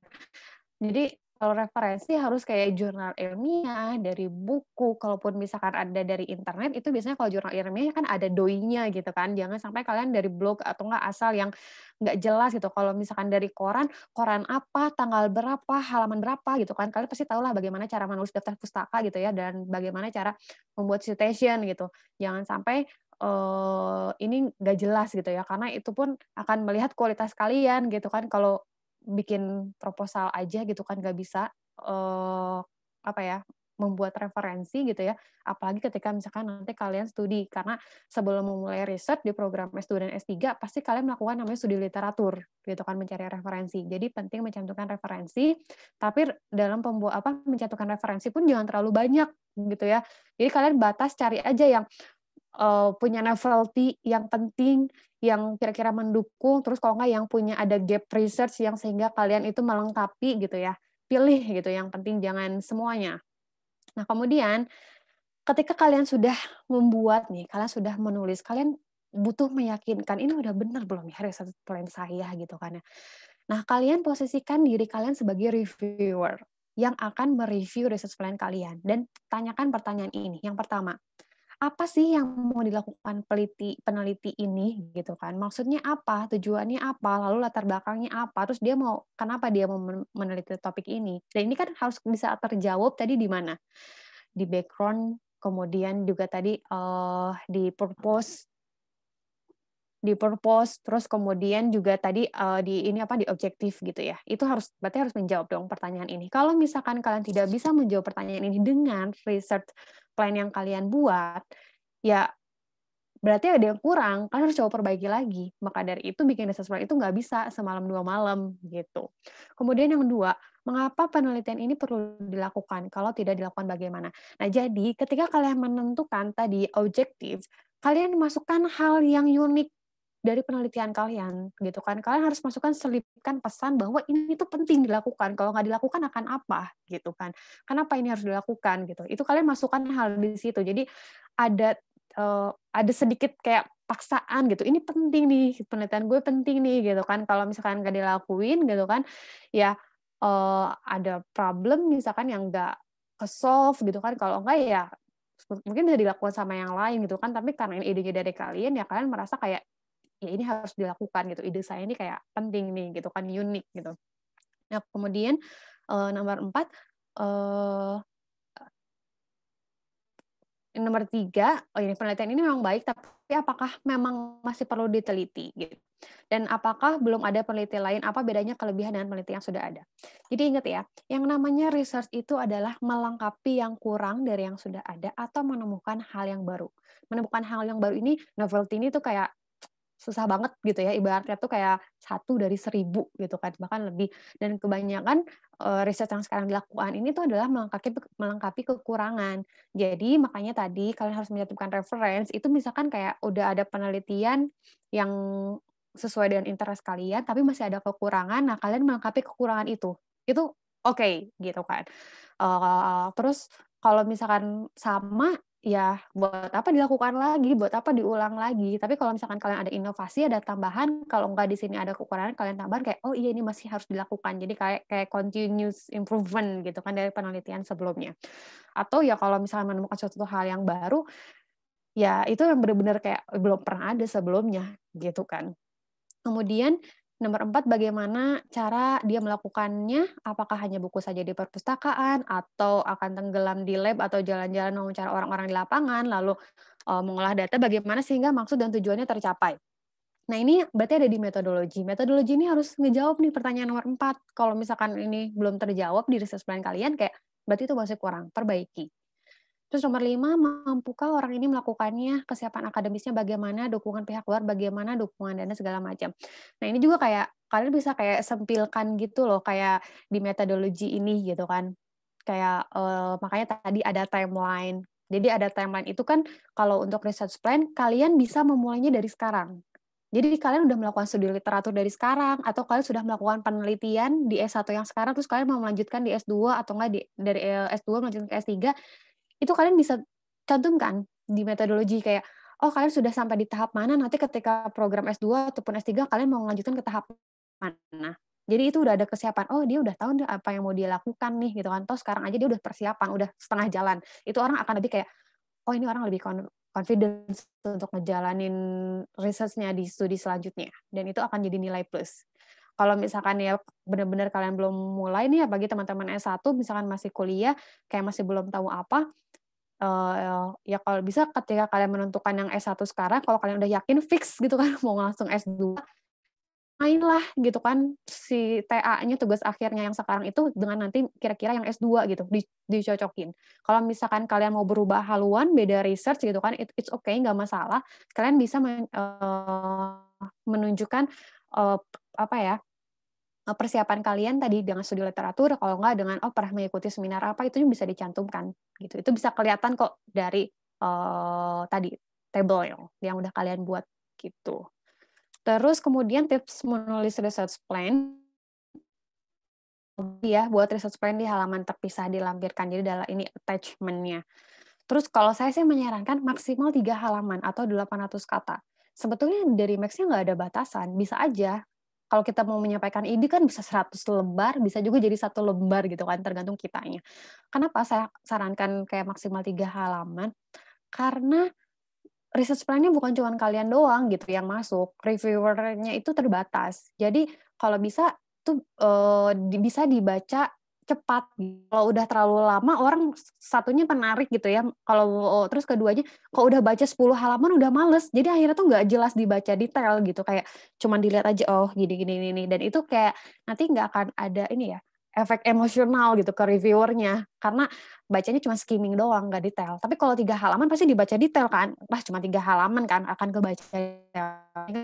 Jadi kalau referensi harus kayak jurnal ilmiah dari buku. Kalaupun misalkan ada dari internet itu biasanya kalau jurnal ilmiah kan ada doinya gitu kan. Jangan sampai kalian dari blog atau enggak asal yang nggak jelas gitu. Kalau misalkan dari koran koran apa tanggal berapa halaman berapa gitu kan. Kalian pasti tahu lah bagaimana cara menulis daftar pustaka gitu ya. Dan bagaimana cara membuat citation gitu. Jangan sampai uh, ini nggak jelas gitu ya. Karena itu pun akan melihat kualitas kalian gitu kan. Kalau bikin proposal aja gitu kan nggak bisa uh, apa ya membuat referensi gitu ya. Apalagi ketika misalkan nanti kalian studi karena sebelum memulai riset di program S2 dan S3 pasti kalian melakukan namanya studi literatur gitu kan mencari referensi. Jadi penting mencantumkan referensi tapi dalam pembuat apa mencantumkan referensi pun jangan terlalu banyak gitu ya. Jadi kalian batas cari aja yang uh, punya novelty yang penting, yang kira-kira mendukung, terus kalau nggak yang punya ada gap research yang sehingga kalian itu melengkapi gitu ya. Pilih gitu, yang penting jangan semuanya. Nah, kemudian ketika kalian sudah membuat nih, kalian sudah menulis, kalian butuh meyakinkan ini udah benar belum ya research plan saya gitu kan ya. Nah, kalian posisikan diri kalian sebagai reviewer yang akan mereview research plan kalian dan tanyakan pertanyaan ini. Yang pertama, apa sih yang mau dilakukan peliti peneliti ini gitu kan? Maksudnya apa? Tujuannya apa? Lalu latar belakangnya apa? Terus dia mau kenapa dia mau meneliti topik ini? Dan ini kan harus bisa terjawab tadi di mana? Di background kemudian juga tadi uh, di purpose di purpose terus kemudian juga tadi uh, di ini apa di objektif gitu ya itu harus berarti harus menjawab dong pertanyaan ini kalau misalkan kalian tidak bisa menjawab pertanyaan ini dengan research plan yang kalian buat, ya berarti ada yang kurang, kan harus coba perbaiki lagi. Maka dari itu bikin riset plan itu nggak bisa semalam dua malam gitu. Kemudian yang kedua, mengapa penelitian ini perlu dilakukan? Kalau tidak dilakukan bagaimana? Nah, jadi ketika kalian menentukan tadi objektif, kalian masukkan hal yang unik dari penelitian kalian gitu kan. Kalian harus masukkan selipkan pesan bahwa ini tuh penting dilakukan. Kalau nggak dilakukan akan apa gitu kan. Kenapa ini harus dilakukan gitu. Itu kalian masukkan hal di situ. Jadi ada uh, ada sedikit kayak paksaan gitu. Ini penting nih penelitian gue penting nih gitu kan. Kalau misalkan nggak dilakuin gitu kan ya uh, ada problem misalkan yang nggak ke solve gitu kan. Kalau enggak ya mungkin bisa dilakukan sama yang lain gitu kan. Tapi karena ini idenya dari kalian ya kalian merasa kayak ya ini harus dilakukan gitu ide saya ini kayak penting nih gitu kan unik gitu nah kemudian uh, nomor empat uh, nomor tiga, oh ini penelitian ini memang baik, tapi apakah memang masih perlu diteliti gitu? Dan apakah belum ada penelitian lain? Apa bedanya kelebihan dengan penelitian yang sudah ada? Jadi ingat ya, yang namanya research itu adalah melengkapi yang kurang dari yang sudah ada atau menemukan hal yang baru. Menemukan hal yang baru ini, novelty ini tuh kayak susah banget gitu ya ibaratnya tuh kayak satu dari seribu gitu kan bahkan lebih. Dan kebanyakan uh, riset yang sekarang dilakukan ini tuh adalah melengkapi melengkapi kekurangan. Jadi makanya tadi kalian harus menyatukan reference itu misalkan kayak udah ada penelitian yang sesuai dengan interest kalian tapi masih ada kekurangan nah kalian melengkapi kekurangan itu itu oke okay, gitu kan. Uh, terus kalau misalkan sama ya buat apa dilakukan lagi, buat apa diulang lagi. Tapi kalau misalkan kalian ada inovasi, ada tambahan, kalau nggak di sini ada kekurangan, kalian tambahan kayak oh iya ini masih harus dilakukan. Jadi kayak kayak continuous improvement gitu kan dari penelitian sebelumnya. Atau ya kalau misalnya menemukan suatu hal yang baru, ya itu yang benar-benar kayak belum pernah ada sebelumnya gitu kan. Kemudian Nomor empat, bagaimana cara dia melakukannya? Apakah hanya buku saja di perpustakaan, atau akan tenggelam di lab, atau jalan-jalan mewawancara orang-orang di lapangan, lalu uh, mengolah data bagaimana sehingga maksud dan tujuannya tercapai. Nah ini berarti ada di metodologi. Metodologi ini harus ngejawab nih pertanyaan nomor empat. Kalau misalkan ini belum terjawab di research plan kalian, kayak berarti itu masih kurang, perbaiki. Terus nomor lima, mampukah orang ini melakukannya, kesiapan akademisnya bagaimana, dukungan pihak luar bagaimana, dukungan dana segala macam. Nah ini juga kayak kalian bisa kayak sempilkan gitu loh, kayak di metodologi ini gitu kan. Kayak uh, makanya tadi ada timeline. Jadi ada timeline itu kan kalau untuk research plan kalian bisa memulainya dari sekarang. Jadi kalian udah melakukan studi literatur dari sekarang atau kalian sudah melakukan penelitian di S1 yang sekarang terus kalian mau melanjutkan di S2 atau enggak di, dari eh, S2 melanjutkan ke S3 itu kalian bisa cantumkan di metodologi kayak oh kalian sudah sampai di tahap mana nanti ketika program S2 ataupun S3 kalian mau melanjutkan ke tahap mana. Jadi itu udah ada kesiapan. Oh, dia udah tahu apa yang mau dia lakukan nih gitu kan. Toh sekarang aja dia udah persiapan, udah setengah jalan. Itu orang akan lebih kayak oh ini orang lebih confidence untuk ngejalanin researchnya di studi selanjutnya dan itu akan jadi nilai plus kalau misalkan ya benar-benar kalian belum mulai nih ya bagi teman-teman S1 misalkan masih kuliah kayak masih belum tahu apa uh, ya kalau bisa ketika kalian menentukan yang S1 sekarang kalau kalian udah yakin fix gitu kan mau langsung S2 mainlah gitu kan si TA-nya tugas akhirnya yang sekarang itu dengan nanti kira-kira yang S2 gitu di, dicocokin. Kalau misalkan kalian mau berubah haluan beda research gitu kan it, it's okay nggak masalah. Kalian bisa men, uh, menunjukkan uh, apa ya persiapan kalian tadi dengan studi literatur kalau nggak dengan oh pernah mengikuti seminar apa? Itu bisa dicantumkan gitu. Itu bisa kelihatan kok dari uh, tadi table yang yang udah kalian buat gitu. Terus kemudian tips menulis research plan. Ya buat research plan di halaman terpisah dilampirkan. Jadi dalam ini attachmentnya. Terus kalau saya sih menyarankan maksimal tiga halaman atau 800 kata. Sebetulnya dari Max-nya nggak ada batasan. Bisa aja kalau kita mau menyampaikan ide kan bisa 100 lembar, bisa juga jadi satu lembar gitu kan, tergantung kitanya. Kenapa saya sarankan kayak maksimal tiga halaman? Karena research plan-nya bukan cuma kalian doang gitu yang masuk, reviewernya itu terbatas. Jadi kalau bisa tuh uh, bisa dibaca cepat. Kalau udah terlalu lama orang satunya menarik gitu ya. Kalau terus keduanya kalau udah baca 10 halaman udah males. Jadi akhirnya tuh nggak jelas dibaca detail gitu. Kayak cuman dilihat aja oh gini gini ini dan itu kayak nanti nggak akan ada ini ya efek emosional gitu ke reviewernya. Karena bacanya cuma skimming doang nggak detail. Tapi kalau tiga halaman pasti dibaca detail kan. Lah cuma tiga halaman kan akan kebaca.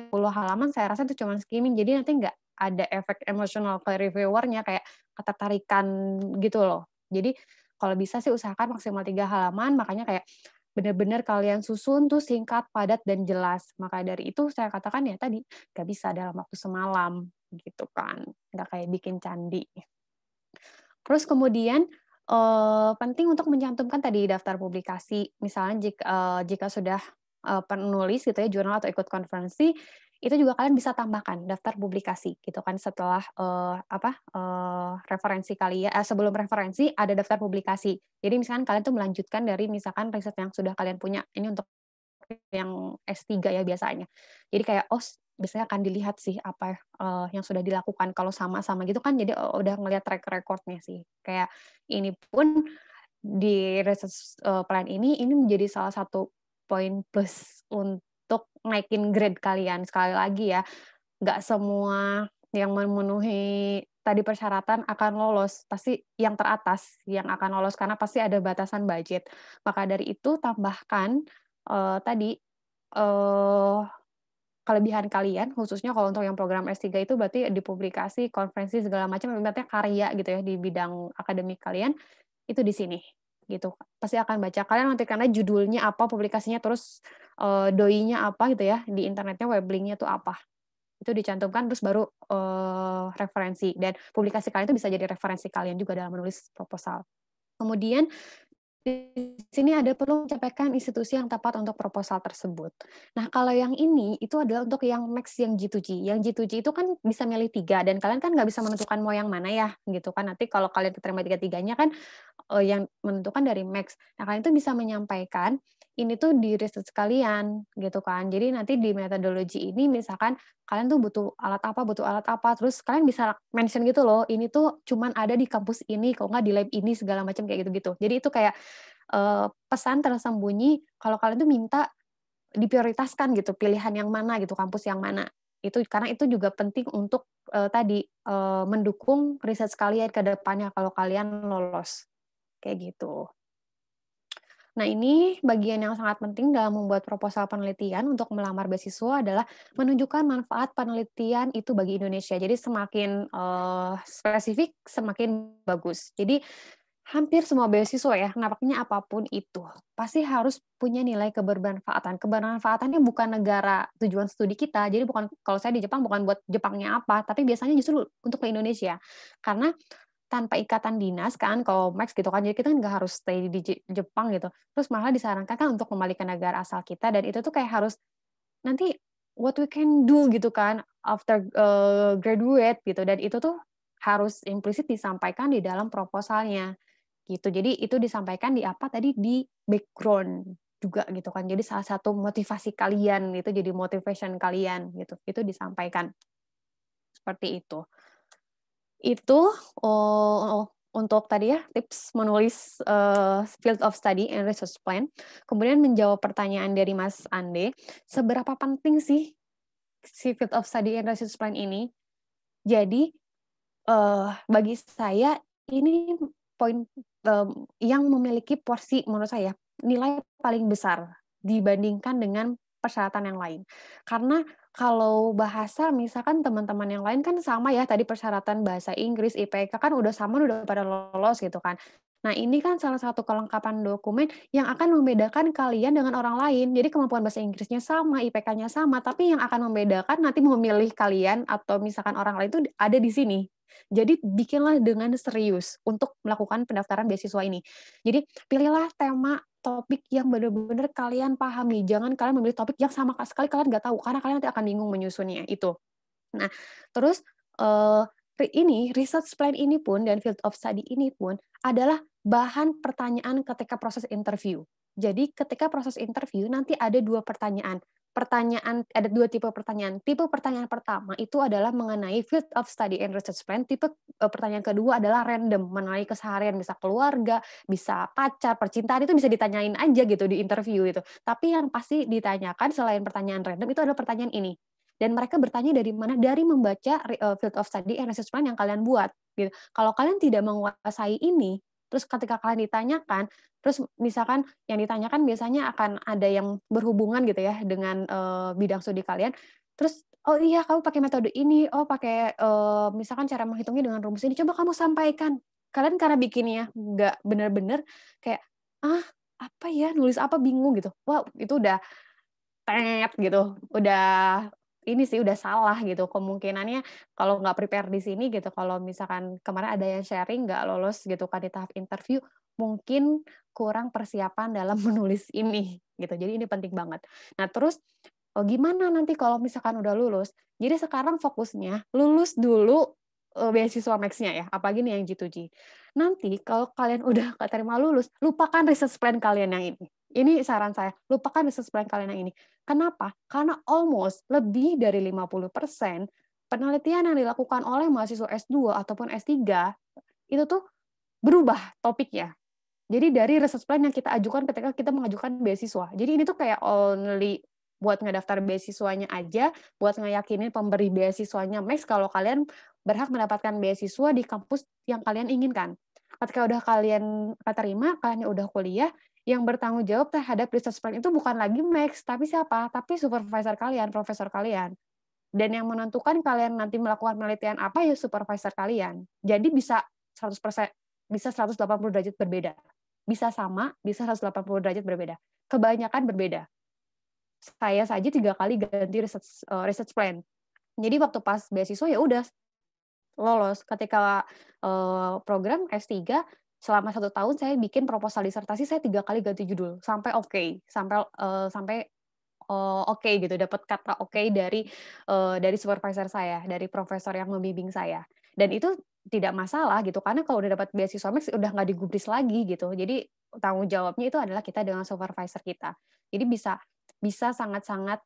Puluh halaman saya rasa itu cuma skimming. Jadi nanti nggak ada efek emosional ke reviewernya kayak ketertarikan gitu loh jadi kalau bisa sih usahakan maksimal tiga halaman makanya kayak benar-benar kalian susun tuh singkat, padat, dan jelas. Maka dari itu saya katakan ya tadi, nggak bisa dalam waktu semalam, gitu kan. Nggak kayak bikin candi. Terus kemudian eh, penting untuk mencantumkan tadi daftar publikasi. Misalnya jika, eh, jika sudah eh, penulis gitu ya jurnal atau ikut konferensi, itu juga kalian bisa tambahkan daftar publikasi gitu kan setelah uh, apa uh, referensi kalian uh, sebelum referensi ada daftar publikasi. Jadi misalkan kalian tuh melanjutkan dari misalkan riset yang sudah kalian punya ini untuk yang S3 ya biasanya. Jadi kayak oh biasanya akan dilihat sih apa uh, yang sudah dilakukan kalau sama-sama gitu kan jadi uh, udah ngelihat track recordnya sih. Kayak ini pun di research plan ini ini menjadi salah satu poin plus untuk untuk naikin grade kalian. Sekali lagi ya, nggak semua yang memenuhi tadi persyaratan akan lolos. Pasti yang teratas yang akan lolos karena pasti ada batasan budget. Maka dari itu tambahkan uh, tadi uh, kelebihan kalian, khususnya kalau untuk yang program S3 itu berarti dipublikasi, konferensi segala macam, berarti karya gitu ya di bidang akademik kalian itu di sini gitu pasti akan baca kalian nanti karena judulnya apa publikasinya terus uh, doinya apa gitu ya di internetnya weblinknya tuh apa itu dicantumkan terus baru uh, referensi dan publikasi kalian itu bisa jadi referensi kalian juga dalam menulis proposal kemudian di sini ada perlu mencapai institusi yang tepat untuk proposal tersebut. Nah, kalau yang ini itu adalah untuk yang max yang G2G. Yang G2G itu kan bisa milih tiga dan kalian kan nggak bisa menentukan mau yang mana ya, gitu kan. Nanti kalau kalian terima tiga-tiganya kan uh, yang menentukan dari max. Nah, kalian itu bisa menyampaikan ini tuh di research kalian gitu kan. Jadi nanti di metodologi ini misalkan kalian tuh butuh alat apa, butuh alat apa, terus kalian bisa mention gitu loh, ini tuh cuman ada di kampus ini, kalau nggak di lab ini segala macam kayak gitu-gitu. Jadi itu kayak uh, pesan tersembunyi kalau kalian tuh minta diprioritaskan gitu, pilihan yang mana gitu, kampus yang mana. Itu karena itu juga penting untuk uh, tadi uh, mendukung riset kalian ke depannya kalau kalian lolos. Kayak gitu. Nah, ini bagian yang sangat penting dalam membuat proposal penelitian untuk melamar beasiswa adalah menunjukkan manfaat penelitian itu bagi Indonesia. Jadi semakin uh, spesifik, semakin bagus. Jadi hampir semua beasiswa ya, nampaknya apa pun itu, pasti harus punya nilai kebermanfaatan. Kebermanfaatannya bukan negara tujuan studi kita, jadi bukan kalau saya di Jepang bukan buat Jepangnya apa, tapi biasanya justru untuk ke Indonesia. Karena tanpa ikatan dinas kan kalau Max gitu kan jadi kita nggak harus stay di Jepang gitu. Terus malah disarankan kan untuk kembali ke negara asal kita dan itu tuh kayak harus nanti what we can do gitu kan after uh, graduate gitu. Dan itu tuh harus implisit disampaikan di dalam proposalnya gitu. Jadi itu disampaikan di apa tadi? Di background juga gitu kan. Jadi salah satu motivasi kalian itu jadi motivation kalian gitu. Itu disampaikan. Seperti itu itu oh, untuk tadi ya tips menulis uh, field of study and research plan. Kemudian menjawab pertanyaan dari Mas Ande, seberapa penting sih si field of study and research plan ini? Jadi uh, bagi saya ini poin um, yang memiliki porsi menurut saya nilai paling besar dibandingkan dengan persyaratan yang lain. Karena kalau bahasa misalkan teman-teman yang lain kan sama ya tadi persyaratan bahasa Inggris IPK kan udah sama udah pada lolos gitu kan. Nah, ini kan salah satu kelengkapan dokumen yang akan membedakan kalian dengan orang lain. Jadi kemampuan bahasa Inggrisnya sama, IPK-nya sama, tapi yang akan membedakan nanti memilih kalian atau misalkan orang lain itu ada di sini. Jadi bikinlah dengan serius untuk melakukan pendaftaran beasiswa ini. Jadi pilihlah tema topik yang benar-benar kalian pahami. Jangan kalian memilih topik yang sama sekali kalian nggak tahu, karena kalian nanti akan bingung menyusunnya itu. Nah, terus uh, ini research plan ini pun dan field of study ini pun adalah bahan pertanyaan ketika proses interview. Jadi ketika proses interview nanti ada dua pertanyaan pertanyaan ada dua tipe pertanyaan. Tipe pertanyaan pertama itu adalah mengenai field of study and research plan. Tipe uh, pertanyaan kedua adalah random mengenai keseharian bisa keluarga, bisa pacar, percintaan itu bisa ditanyain aja gitu di interview itu. Tapi yang pasti ditanyakan selain pertanyaan random itu adalah pertanyaan ini. dan mereka bertanya dari mana dari membaca uh, field of study and research plan yang kalian buat gitu kalau kalian tidak menguasai ini terus ketika kalian ditanyakan terus misalkan yang ditanyakan biasanya akan ada yang berhubungan gitu ya dengan uh, bidang studi kalian. Terus oh iya kamu pakai metode ini oh pakai uh, misalkan cara menghitungnya dengan rumus ini coba kamu sampaikan. Kalian karena bikinnya nggak bener-bener kayak ah apa ya nulis apa bingung gitu. Wow itu udah tet gitu. Udah ini sih udah salah gitu. Kemungkinannya kalau nggak prepare di sini gitu kalau misalkan kemarin ada yang sharing nggak lolos gitu kan di tahap interview mungkin kurang persiapan dalam menulis ini gitu jadi ini penting banget nah terus oh, gimana nanti kalau misalkan udah lulus? Jadi sekarang fokusnya lulus dulu uh, beasiswa Max-nya ya, apalagi nih yang G2G. Nanti kalau kalian udah keterima lulus, lupakan research plan kalian yang ini. Ini saran saya, lupakan research plan kalian yang ini. Kenapa? Karena almost lebih dari 50% penelitian yang dilakukan oleh mahasiswa S2 ataupun S3 itu tuh berubah topiknya. Jadi dari research plan yang kita ajukan ketika kita mengajukan beasiswa. Jadi ini tuh kayak only buat ngedaftar beasiswanya aja, buat ngeyakinin pemberi beasiswanya Max kalau kalian berhak mendapatkan beasiswa di kampus yang kalian inginkan. Ketika udah kalian keterima, kalian udah kuliah, yang bertanggung jawab terhadap research plan itu bukan lagi Max, tapi siapa? Tapi supervisor kalian, profesor kalian. Dan yang menentukan kalian nanti melakukan penelitian apa ya supervisor kalian. Jadi bisa 100% bisa 180 derajat berbeda. Bisa sama, bisa 180 derajat berbeda. Kebanyakan berbeda saya saja tiga kali ganti research uh, research plan. Jadi waktu pas beasiswa ya udah lolos. Ketika uh, program S3 selama satu tahun saya bikin proposal disertasi saya tiga kali ganti judul sampai oke okay. sampai uh, sampai uh, oke okay, gitu dapat kata oke okay dari uh, dari supervisor saya dari profesor yang membimbing saya dan itu tidak masalah gitu karena kalau udah dapat beasiswa max udah nggak digubris lagi gitu jadi tanggung jawabnya itu adalah kita dengan supervisor kita jadi bisa bisa sangat-sangat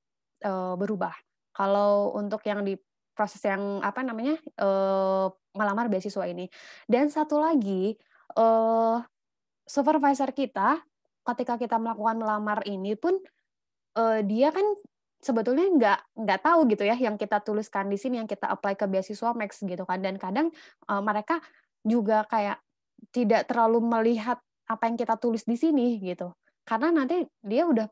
uh, berubah. Kalau untuk yang di proses yang apa namanya uh, melamar beasiswa ini. Dan satu lagi uh, supervisor kita ketika kita melakukan melamar ini pun uh, dia kan sebetulnya nggak nggak tahu gitu ya yang kita tuliskan di sini yang kita apply ke beasiswa Max gitu kan dan kadang uh, mereka juga kayak tidak terlalu melihat apa yang kita tulis di sini gitu karena nanti dia udah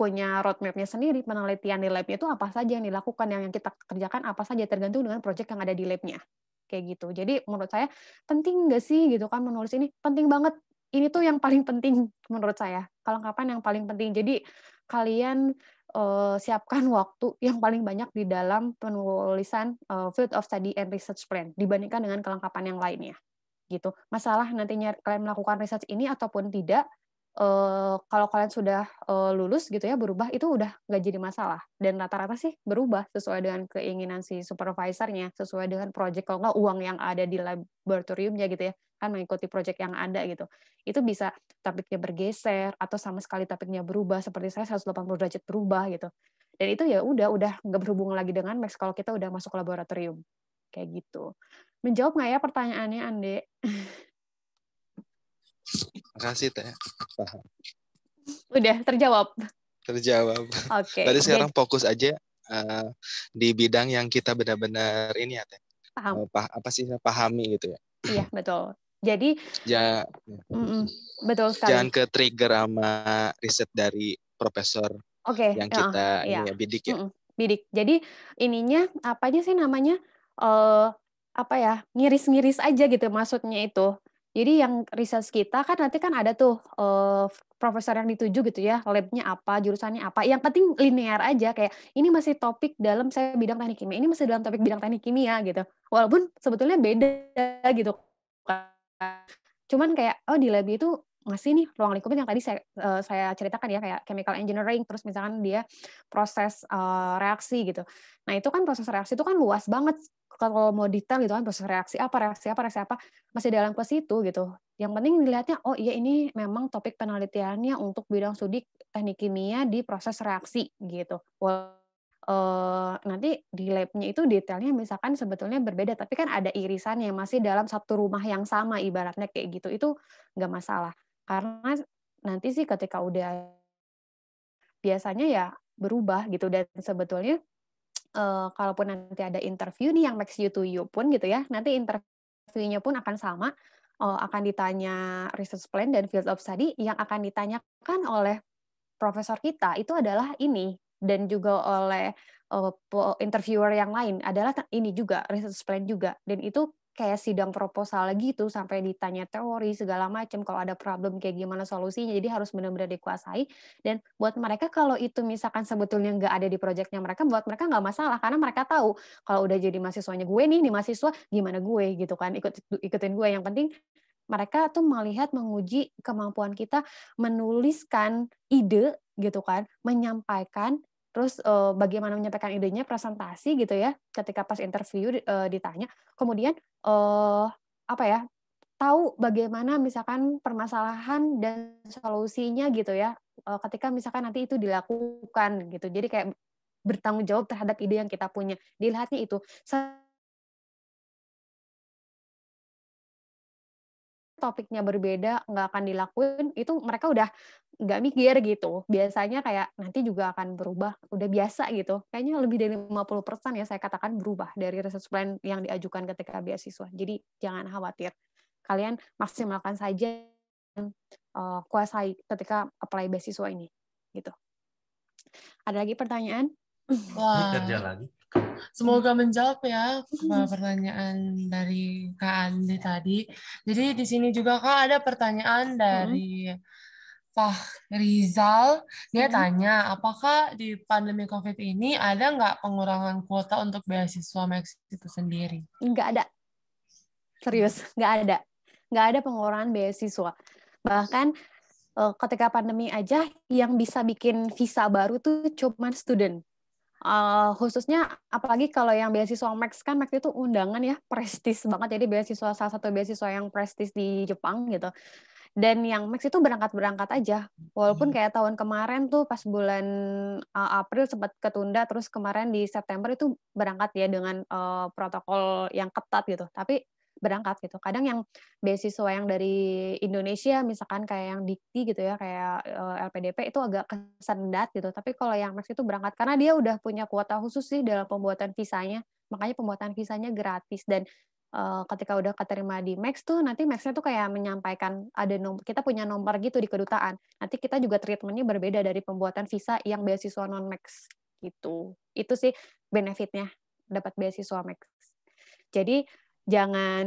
punya roadmap-nya sendiri, penelitian di lab-nya itu apa saja yang dilakukan, yang kita kerjakan apa saja, tergantung dengan project yang ada di lab-nya. Kayak gitu. Jadi menurut saya, penting nggak sih gitu kan menulis ini? Penting banget. Ini tuh yang paling penting menurut saya. Kelengkapan yang paling penting. Jadi kalian uh, siapkan waktu yang paling banyak di dalam penulisan uh, field of study and research plan dibandingkan dengan kelengkapan yang lainnya gitu. Masalah nantinya kalian melakukan research ini ataupun tidak, uh, kalau kalian sudah uh, lulus gitu ya berubah itu udah nggak jadi masalah. Dan rata-rata sih berubah sesuai dengan keinginan si supervisornya sesuai dengan project kalau nggak uang yang ada di laboratoriumnya gitu ya kan mengikuti project yang ada gitu. Itu bisa topiknya bergeser atau sama sekali topiknya berubah seperti saya 180 derajat berubah gitu. Dan itu ya udah udah nggak berhubungan lagi dengan Max kalau kita udah masuk laboratorium. Kayak gitu. Menjawab nggak ya pertanyaannya Ande Makasih Teh. Udah terjawab. Terjawab. Oke. Okay. Tadi sekarang fokus aja uh, di bidang yang kita benar-benar ini ya Teh. Paham. Uh, pah apa sih pahami gitu ya. Iya, betul. Jadi ja, mm -mm, betul sekali. Jangan ke trigger sama riset dari profesor okay. yang kita uh, iya. ini ya bidik ya. Mm -mm, bidik. Jadi ininya apa aja sih namanya? Uh, apa ya? Ngiris-ngiris aja gitu maksudnya itu. Jadi yang research kita kan nanti kan ada tuh uh, profesor yang dituju gitu ya, labnya apa, jurusannya apa. Yang penting linear aja kayak ini masih topik dalam saya bidang teknik kimia, ini masih dalam topik bidang teknik kimia gitu. Walaupun sebetulnya beda gitu. Cuman kayak oh di lab itu masih nih ruang lingkupnya yang tadi saya uh, saya ceritakan ya kayak chemical engineering terus misalkan dia proses uh, reaksi gitu. Nah, itu kan proses reaksi itu kan luas banget kalau mau detail gitu kan proses reaksi apa reaksi apa reaksi apa masih dalam ke situ gitu. Yang penting dilihatnya oh iya ini memang topik penelitiannya untuk bidang studi teknik kimia di proses reaksi gitu. Well, uh, nanti di labnya itu detailnya misalkan sebetulnya berbeda tapi kan ada irisan yang masih dalam satu rumah yang sama ibaratnya kayak gitu itu nggak masalah karena nanti sih ketika udah biasanya ya berubah gitu. Dan sebetulnya uh, kalaupun nanti ada interview nih yang makes you to you pun gitu ya, nanti interviewnya pun akan sama, uh, akan ditanya research plan dan field of study yang akan ditanyakan oleh profesor kita. Itu adalah ini. Dan juga oleh uh, interviewer yang lain. Adalah ini juga research plan juga. Dan itu kayak sidang proposal gitu sampai ditanya teori segala macam kalau ada problem kayak gimana solusinya jadi harus benar-benar dikuasai. Dan buat mereka kalau itu misalkan sebetulnya nggak ada di proyeknya mereka buat mereka nggak masalah karena mereka tahu kalau udah jadi mahasiswanya gue nih nih mahasiswa gimana gue gitu kan ikut ikutin gue. Yang penting mereka tuh melihat menguji kemampuan kita menuliskan ide gitu kan menyampaikan terus uh, bagaimana menyampaikan idenya presentasi gitu ya ketika pas interview uh, ditanya. Kemudian uh, apa ya tahu bagaimana misalkan permasalahan dan solusinya gitu ya uh, ketika misalkan nanti itu dilakukan gitu. Jadi kayak bertanggung jawab terhadap ide yang kita punya. Dilihatnya itu topiknya berbeda nggak akan dilakuin itu mereka udah nggak mikir gitu. Biasanya kayak nanti juga akan berubah udah biasa gitu. Kayaknya lebih dari 50% ya saya katakan berubah dari research plan yang diajukan ketika beasiswa. Jadi jangan khawatir. Kalian maksimalkan saja uh, kuasai ketika apply beasiswa ini gitu. Ada lagi pertanyaan? Wah. kerja lagi Semoga menjawab ya pertanyaan dari Kak Andi tadi. Jadi di sini juga Kak ada pertanyaan dari Fah Rizal. Dia tanya, apakah di pandemi COVID ini ada nggak pengurangan kuota untuk beasiswa Max itu sendiri? Nggak ada. Serius, nggak ada. Nggak ada pengurangan beasiswa. Bahkan eh, ketika pandemi aja yang bisa bikin visa baru tuh cuma student uh, khususnya apalagi kalau yang beasiswa Max kan Max itu undangan ya prestis banget. Jadi beasiswa salah satu beasiswa yang prestis di Jepang gitu. Dan yang Max itu berangkat-berangkat aja. Walaupun hmm. kayak tahun kemarin tuh pas bulan uh, April sempat ketunda terus kemarin di September itu berangkat ya dengan uh, protokol yang ketat gitu. Tapi berangkat gitu. Kadang yang beasiswa yang dari Indonesia misalkan kayak yang Dikti gitu ya, kayak eh, LPDP itu agak kesendat gitu. Tapi kalau yang Max itu berangkat karena dia udah punya kuota khusus sih dalam pembuatan visanya. Makanya pembuatan visanya gratis dan uh, ketika udah keterima di Max tuh nanti Maxnya tuh kayak menyampaikan ada nomor kita punya nomor gitu di kedutaan. Nanti kita juga treatmentnya berbeda dari pembuatan visa yang beasiswa non Max gitu. Itu sih benefitnya dapat beasiswa Max. Jadi jangan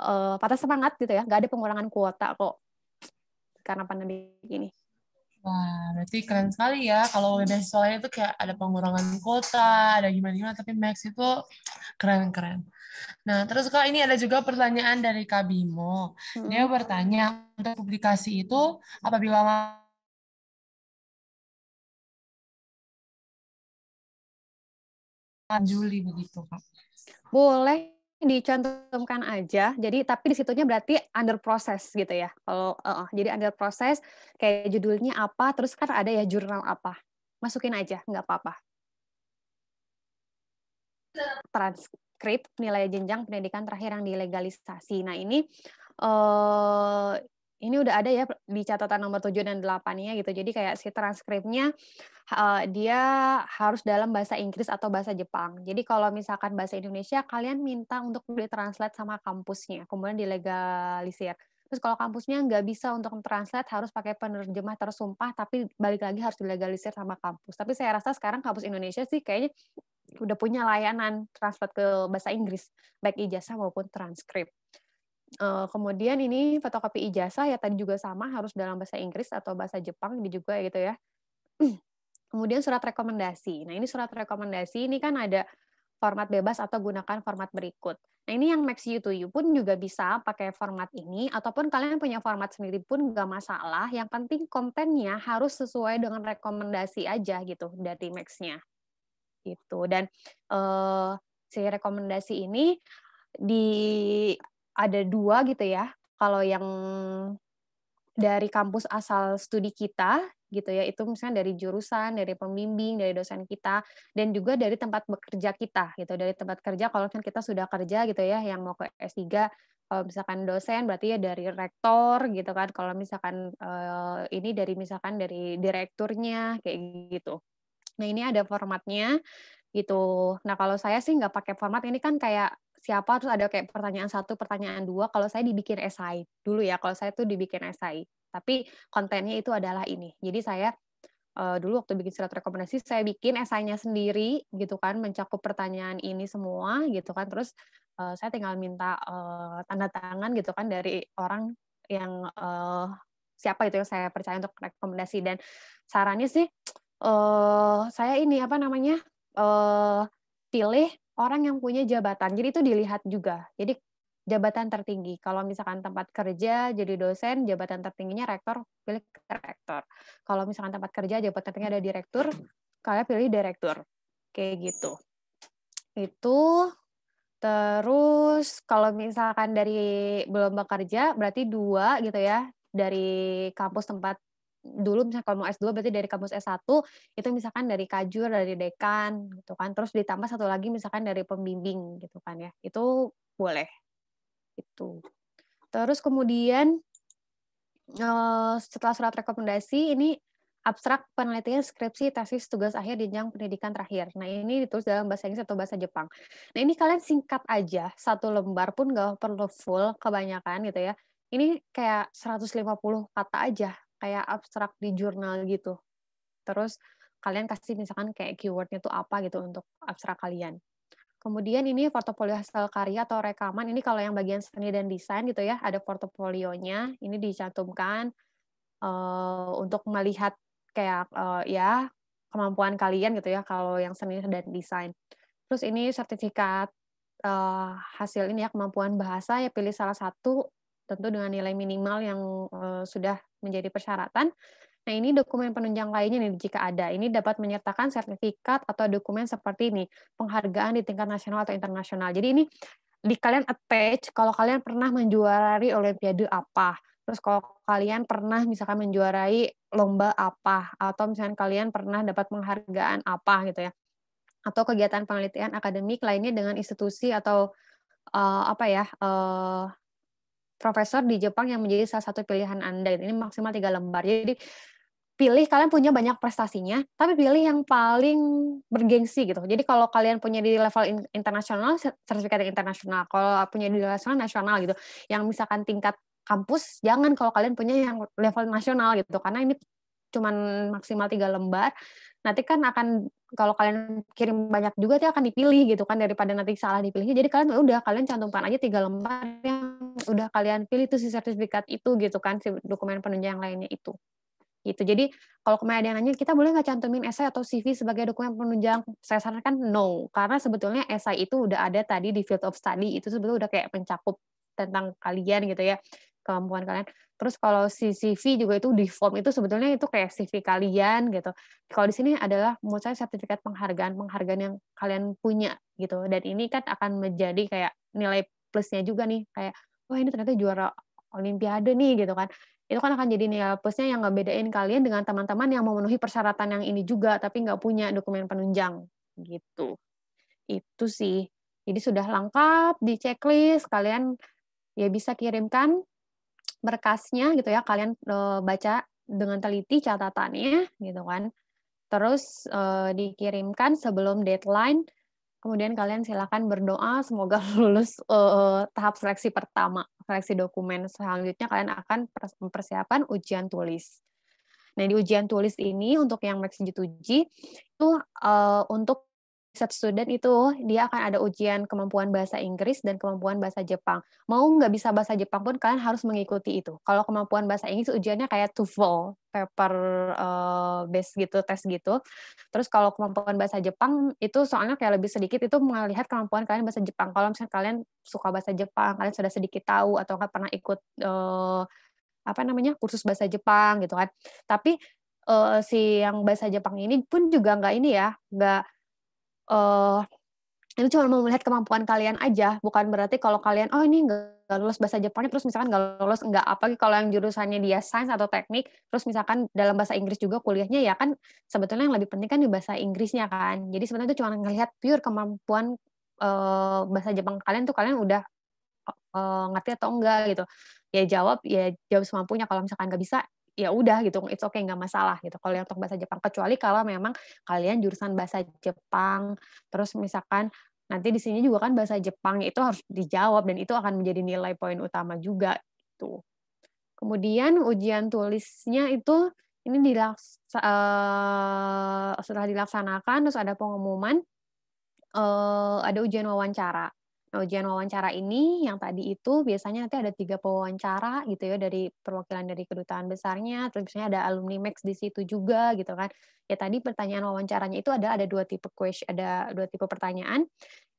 uh, patah semangat gitu ya. Gak ada pengurangan kuota kok karena pandemi ini. Wah, berarti keren sekali ya. Kalau beasiswanya itu kayak ada pengurangan kuota, ada gimana-gimana, tapi Max itu keren-keren. Nah, terus Kak, ini ada juga pertanyaan dari Kak Bimo. Dia bertanya, untuk publikasi itu apabila Juli begitu, Kak. Boleh dicantumkan aja. Jadi tapi di situnya berarti under process gitu ya. Kalau uh, jadi under process kayak judulnya apa, terus kan ada ya jurnal apa. Masukin aja, nggak apa-apa. Transkrip nilai jenjang pendidikan terakhir yang dilegalisasi. Nah, ini uh, ini udah ada ya di catatan nomor 7 dan 8-nya gitu. Jadi kayak si transkripnya uh, dia harus dalam bahasa Inggris atau bahasa Jepang. Jadi kalau misalkan bahasa Indonesia kalian minta untuk ditranslate sama kampusnya, kemudian dilegalisir. Terus kalau kampusnya nggak bisa untuk translate harus pakai penerjemah tersumpah, tapi balik lagi harus dilegalisir sama kampus. Tapi saya rasa sekarang kampus Indonesia sih kayaknya udah punya layanan translate ke bahasa Inggris, baik ijazah maupun transkrip. Kemudian ini fotokopi ijazah ya tadi juga sama harus dalam bahasa Inggris atau bahasa Jepang ini juga gitu ya. Kemudian surat rekomendasi. Nah ini surat rekomendasi ini kan ada format bebas atau gunakan format berikut. Nah ini yang Max U to You pun juga bisa pakai format ini ataupun kalian punya format sendiri pun nggak masalah. Yang penting kontennya harus sesuai dengan rekomendasi aja gitu dari Max-nya. Gitu. Dan uh, si rekomendasi ini di ada dua gitu ya. Kalau yang dari kampus asal studi kita gitu ya, itu misalnya dari jurusan, dari pembimbing, dari dosen kita, dan juga dari tempat bekerja kita gitu. Dari tempat kerja kalau misalnya kita sudah kerja gitu ya, yang mau ke S3, kalau misalkan dosen berarti ya dari rektor gitu kan. Kalau misalkan uh, ini dari misalkan dari direkturnya kayak gitu. Nah ini ada formatnya gitu. Nah kalau saya sih nggak pakai format ini kan kayak siapa terus ada kayak pertanyaan satu, pertanyaan dua. Kalau saya dibikin esai dulu ya. Kalau saya tuh dibikin esai. Tapi kontennya itu adalah ini. Jadi saya uh, dulu waktu bikin surat rekomendasi saya bikin esainya sendiri gitu kan mencakup pertanyaan ini semua gitu kan terus uh, saya tinggal minta uh, tanda tangan gitu kan dari orang yang uh, siapa itu yang saya percaya untuk rekomendasi dan sarannya sih uh, saya ini apa namanya uh, pilih orang yang punya jabatan jadi itu dilihat juga jadi jabatan tertinggi. Kalau misalkan tempat kerja jadi dosen, jabatan tertingginya rektor, pilih rektor. Kalau misalkan tempat kerja jabatan tertinggi ada direktur, kalian pilih direktur. Kayak gitu. Itu terus kalau misalkan dari belum bekerja berarti dua gitu ya dari kampus tempat dulu misalnya kalau mau S2 berarti dari kampus S1 itu misalkan dari kajur dari dekan gitu kan terus ditambah satu lagi misalkan dari pembimbing gitu kan ya itu boleh itu. Terus kemudian eh, setelah surat rekomendasi ini abstrak penelitian skripsi tesis tugas akhir jenjang pendidikan terakhir. Nah ini ditulis dalam bahasa Inggris atau bahasa Jepang. Nah ini kalian singkat aja satu lembar pun gak perlu full kebanyakan gitu ya. Ini kayak 150 kata aja kayak abstrak di jurnal gitu. Terus kalian kasih misalkan kayak keywordnya tuh apa gitu untuk abstrak kalian. Kemudian ini portofolio hasil karya atau rekaman. Ini kalau yang bagian seni dan desain gitu ya, ada portofolionya. Ini dicantumkan uh, untuk melihat kayak uh, ya kemampuan kalian gitu ya kalau yang seni dan desain. Terus ini sertifikat uh, hasil ini ya kemampuan bahasa ya pilih salah satu tentu dengan nilai minimal yang uh, sudah menjadi persyaratan. Nah, ini dokumen penunjang lainnya nih jika ada. Ini dapat menyertakan sertifikat atau dokumen seperti ini, penghargaan di tingkat nasional atau internasional. Jadi ini di kalian attach kalau kalian pernah menjuarai olimpiade apa. Terus kalau kalian pernah misalkan menjuarai lomba apa atau misalkan kalian pernah dapat penghargaan apa gitu ya. Atau kegiatan penelitian akademik lainnya dengan institusi atau uh, apa ya uh, profesor di Jepang yang menjadi salah satu pilihan Anda. Ini maksimal tiga lembar. Jadi pilih kalian punya banyak prestasinya, tapi pilih yang paling bergengsi gitu. Jadi kalau kalian punya di level internasional, sertifikat internasional. Kalau punya di level nasional gitu, yang misalkan tingkat kampus, jangan kalau kalian punya yang level nasional gitu, karena ini cuma maksimal tiga lembar. Nanti kan akan kalau kalian kirim banyak juga dia akan dipilih gitu kan daripada nanti salah dipilihnya. Jadi kalian udah kalian cantumkan aja tiga lembar yang udah kalian pilih tuh si sertifikat itu gitu kan si dokumen penunjang lainnya itu gitu. Jadi kalau kemarin ada yang nanya, kita boleh nggak cantumin esai atau CV sebagai dokumen penunjang? Saya sarankan no, karena sebetulnya esai itu udah ada tadi di field of study, itu sebetulnya udah kayak mencakup tentang kalian gitu ya, kemampuan kalian. Terus kalau si CV juga itu di form itu sebetulnya itu kayak CV kalian gitu. Kalau di sini adalah menurut saya sertifikat penghargaan, penghargaan yang kalian punya gitu. Dan ini kan akan menjadi kayak nilai plusnya juga nih, kayak wah ini ternyata juara olimpiade nih gitu kan. Itu kan akan jadi nilai plusnya yang ngebedain kalian dengan teman-teman yang memenuhi persyaratan yang ini juga tapi nggak punya dokumen penunjang gitu. Itu sih. Jadi sudah lengkap di checklist. Kalian ya bisa kirimkan berkasnya gitu ya. Kalian e, baca dengan teliti catatannya gitu kan. Terus e, dikirimkan sebelum deadline kemudian kalian silakan berdoa semoga lulus uh, tahap seleksi pertama, seleksi dokumen. Selanjutnya kalian akan mempersiapkan ujian tulis. Nah, di ujian tulis ini untuk yang Max uji itu uh, untuk set student itu dia akan ada ujian kemampuan bahasa Inggris dan kemampuan bahasa Jepang. Mau nggak bisa bahasa Jepang pun kalian harus mengikuti itu. Kalau kemampuan bahasa Inggris ujiannya kayak TOEFL, paper uh, base gitu, tes gitu. Terus kalau kemampuan bahasa Jepang itu soalnya kayak lebih sedikit itu melihat kemampuan kalian bahasa Jepang. Kalau misalnya kalian suka bahasa Jepang, kalian sudah sedikit tahu atau nggak pernah ikut uh, apa namanya kursus bahasa Jepang gitu kan. Tapi uh, si yang bahasa Jepang ini pun juga nggak ini ya, nggak uh, itu cuma mau melihat kemampuan kalian aja, bukan berarti kalau kalian oh ini nggak lulus bahasa Jepangnya terus misalkan nggak lulus nggak. Apa kalau yang jurusannya dia sains atau teknik terus misalkan dalam bahasa Inggris juga kuliahnya ya kan sebetulnya yang lebih penting kan di bahasa Inggrisnya kan. Jadi sebenarnya itu cuma ngelihat pure kemampuan uh, bahasa Jepang kalian tuh kalian udah uh, ngerti atau enggak gitu. Ya jawab ya jawab semampunya. Kalau misalkan nggak bisa ya udah gitu it's okay nggak masalah gitu. Kalau yang untuk bahasa Jepang kecuali kalau memang kalian jurusan bahasa Jepang. Terus misalkan nanti di sini juga kan bahasa Jepang itu harus dijawab dan itu akan menjadi nilai poin utama juga gitu. Kemudian ujian tulisnya itu ini dilaks uh, setelah dilaksanakan terus ada pengumuman uh, ada ujian wawancara Ujian wawancara ini yang tadi itu biasanya nanti ada tiga pewawancara gitu ya dari perwakilan dari kedutaan besarnya, terus biasanya ada alumni Max di situ juga gitu kan. Ya tadi pertanyaan wawancaranya itu ada ada dua tipe question, ada dua tipe pertanyaan.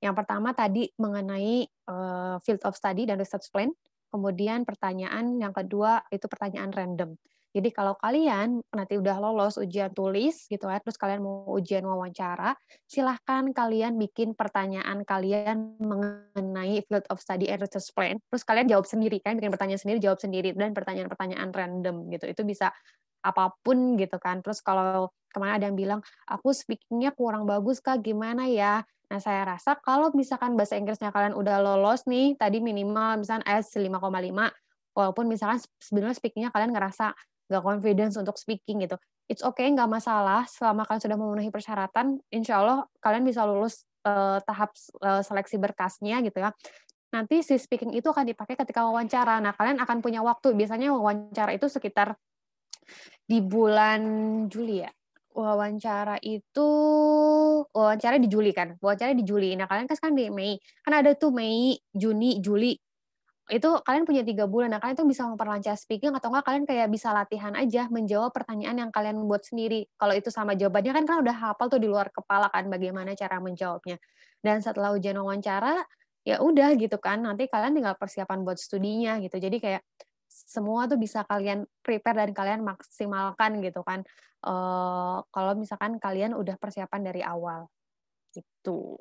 Yang pertama tadi mengenai uh, field of study dan research plan. Kemudian pertanyaan yang kedua itu pertanyaan random. Jadi kalau kalian nanti udah lolos ujian tulis gitu ya, terus kalian mau ujian wawancara, silahkan kalian bikin pertanyaan kalian mengenai field of study and research plan. Terus kalian jawab sendiri kan, bikin pertanyaan sendiri, jawab sendiri dan pertanyaan-pertanyaan random gitu. Itu bisa apa pun gitu kan. Terus kalau ke mana ada yang bilang aku speakingnya kurang bagus kak, gimana ya? Nah saya rasa kalau misalkan bahasa Inggrisnya kalian udah lolos nih, tadi minimal misalkan IELTS 5,5, walaupun misalkan sebenarnya speakingnya kalian ngerasa nggak confidence untuk speaking gitu. It's okay, nggak masalah. Selama kalian sudah memenuhi persyaratan, insya Allah kalian bisa lulus uh, tahap uh, seleksi berkasnya gitu ya. Nanti si speaking itu akan dipakai ketika wawancara. Nah, kalian akan punya waktu. Biasanya wawancara itu sekitar di bulan Juli ya. Wawancara itu wawancara di Juli kan. Wawancara di Juli. Nah, kalian kan sekarang di Mei. Kan ada tuh Mei, Juni, Juli itu kalian punya tiga bulan, nah kalian tuh bisa memperlancar speaking atau enggak kalian kayak bisa latihan aja menjawab pertanyaan yang kalian buat sendiri. Kalau itu sama jawabannya kan kan udah hafal tuh di luar kepala kan bagaimana cara menjawabnya. Dan setelah ujian wawancara ya udah gitu kan nanti kalian tinggal persiapan buat studinya gitu. Jadi kayak semua tuh bisa kalian prepare dan kalian maksimalkan gitu kan. Uh, kalau misalkan kalian udah persiapan dari awal gitu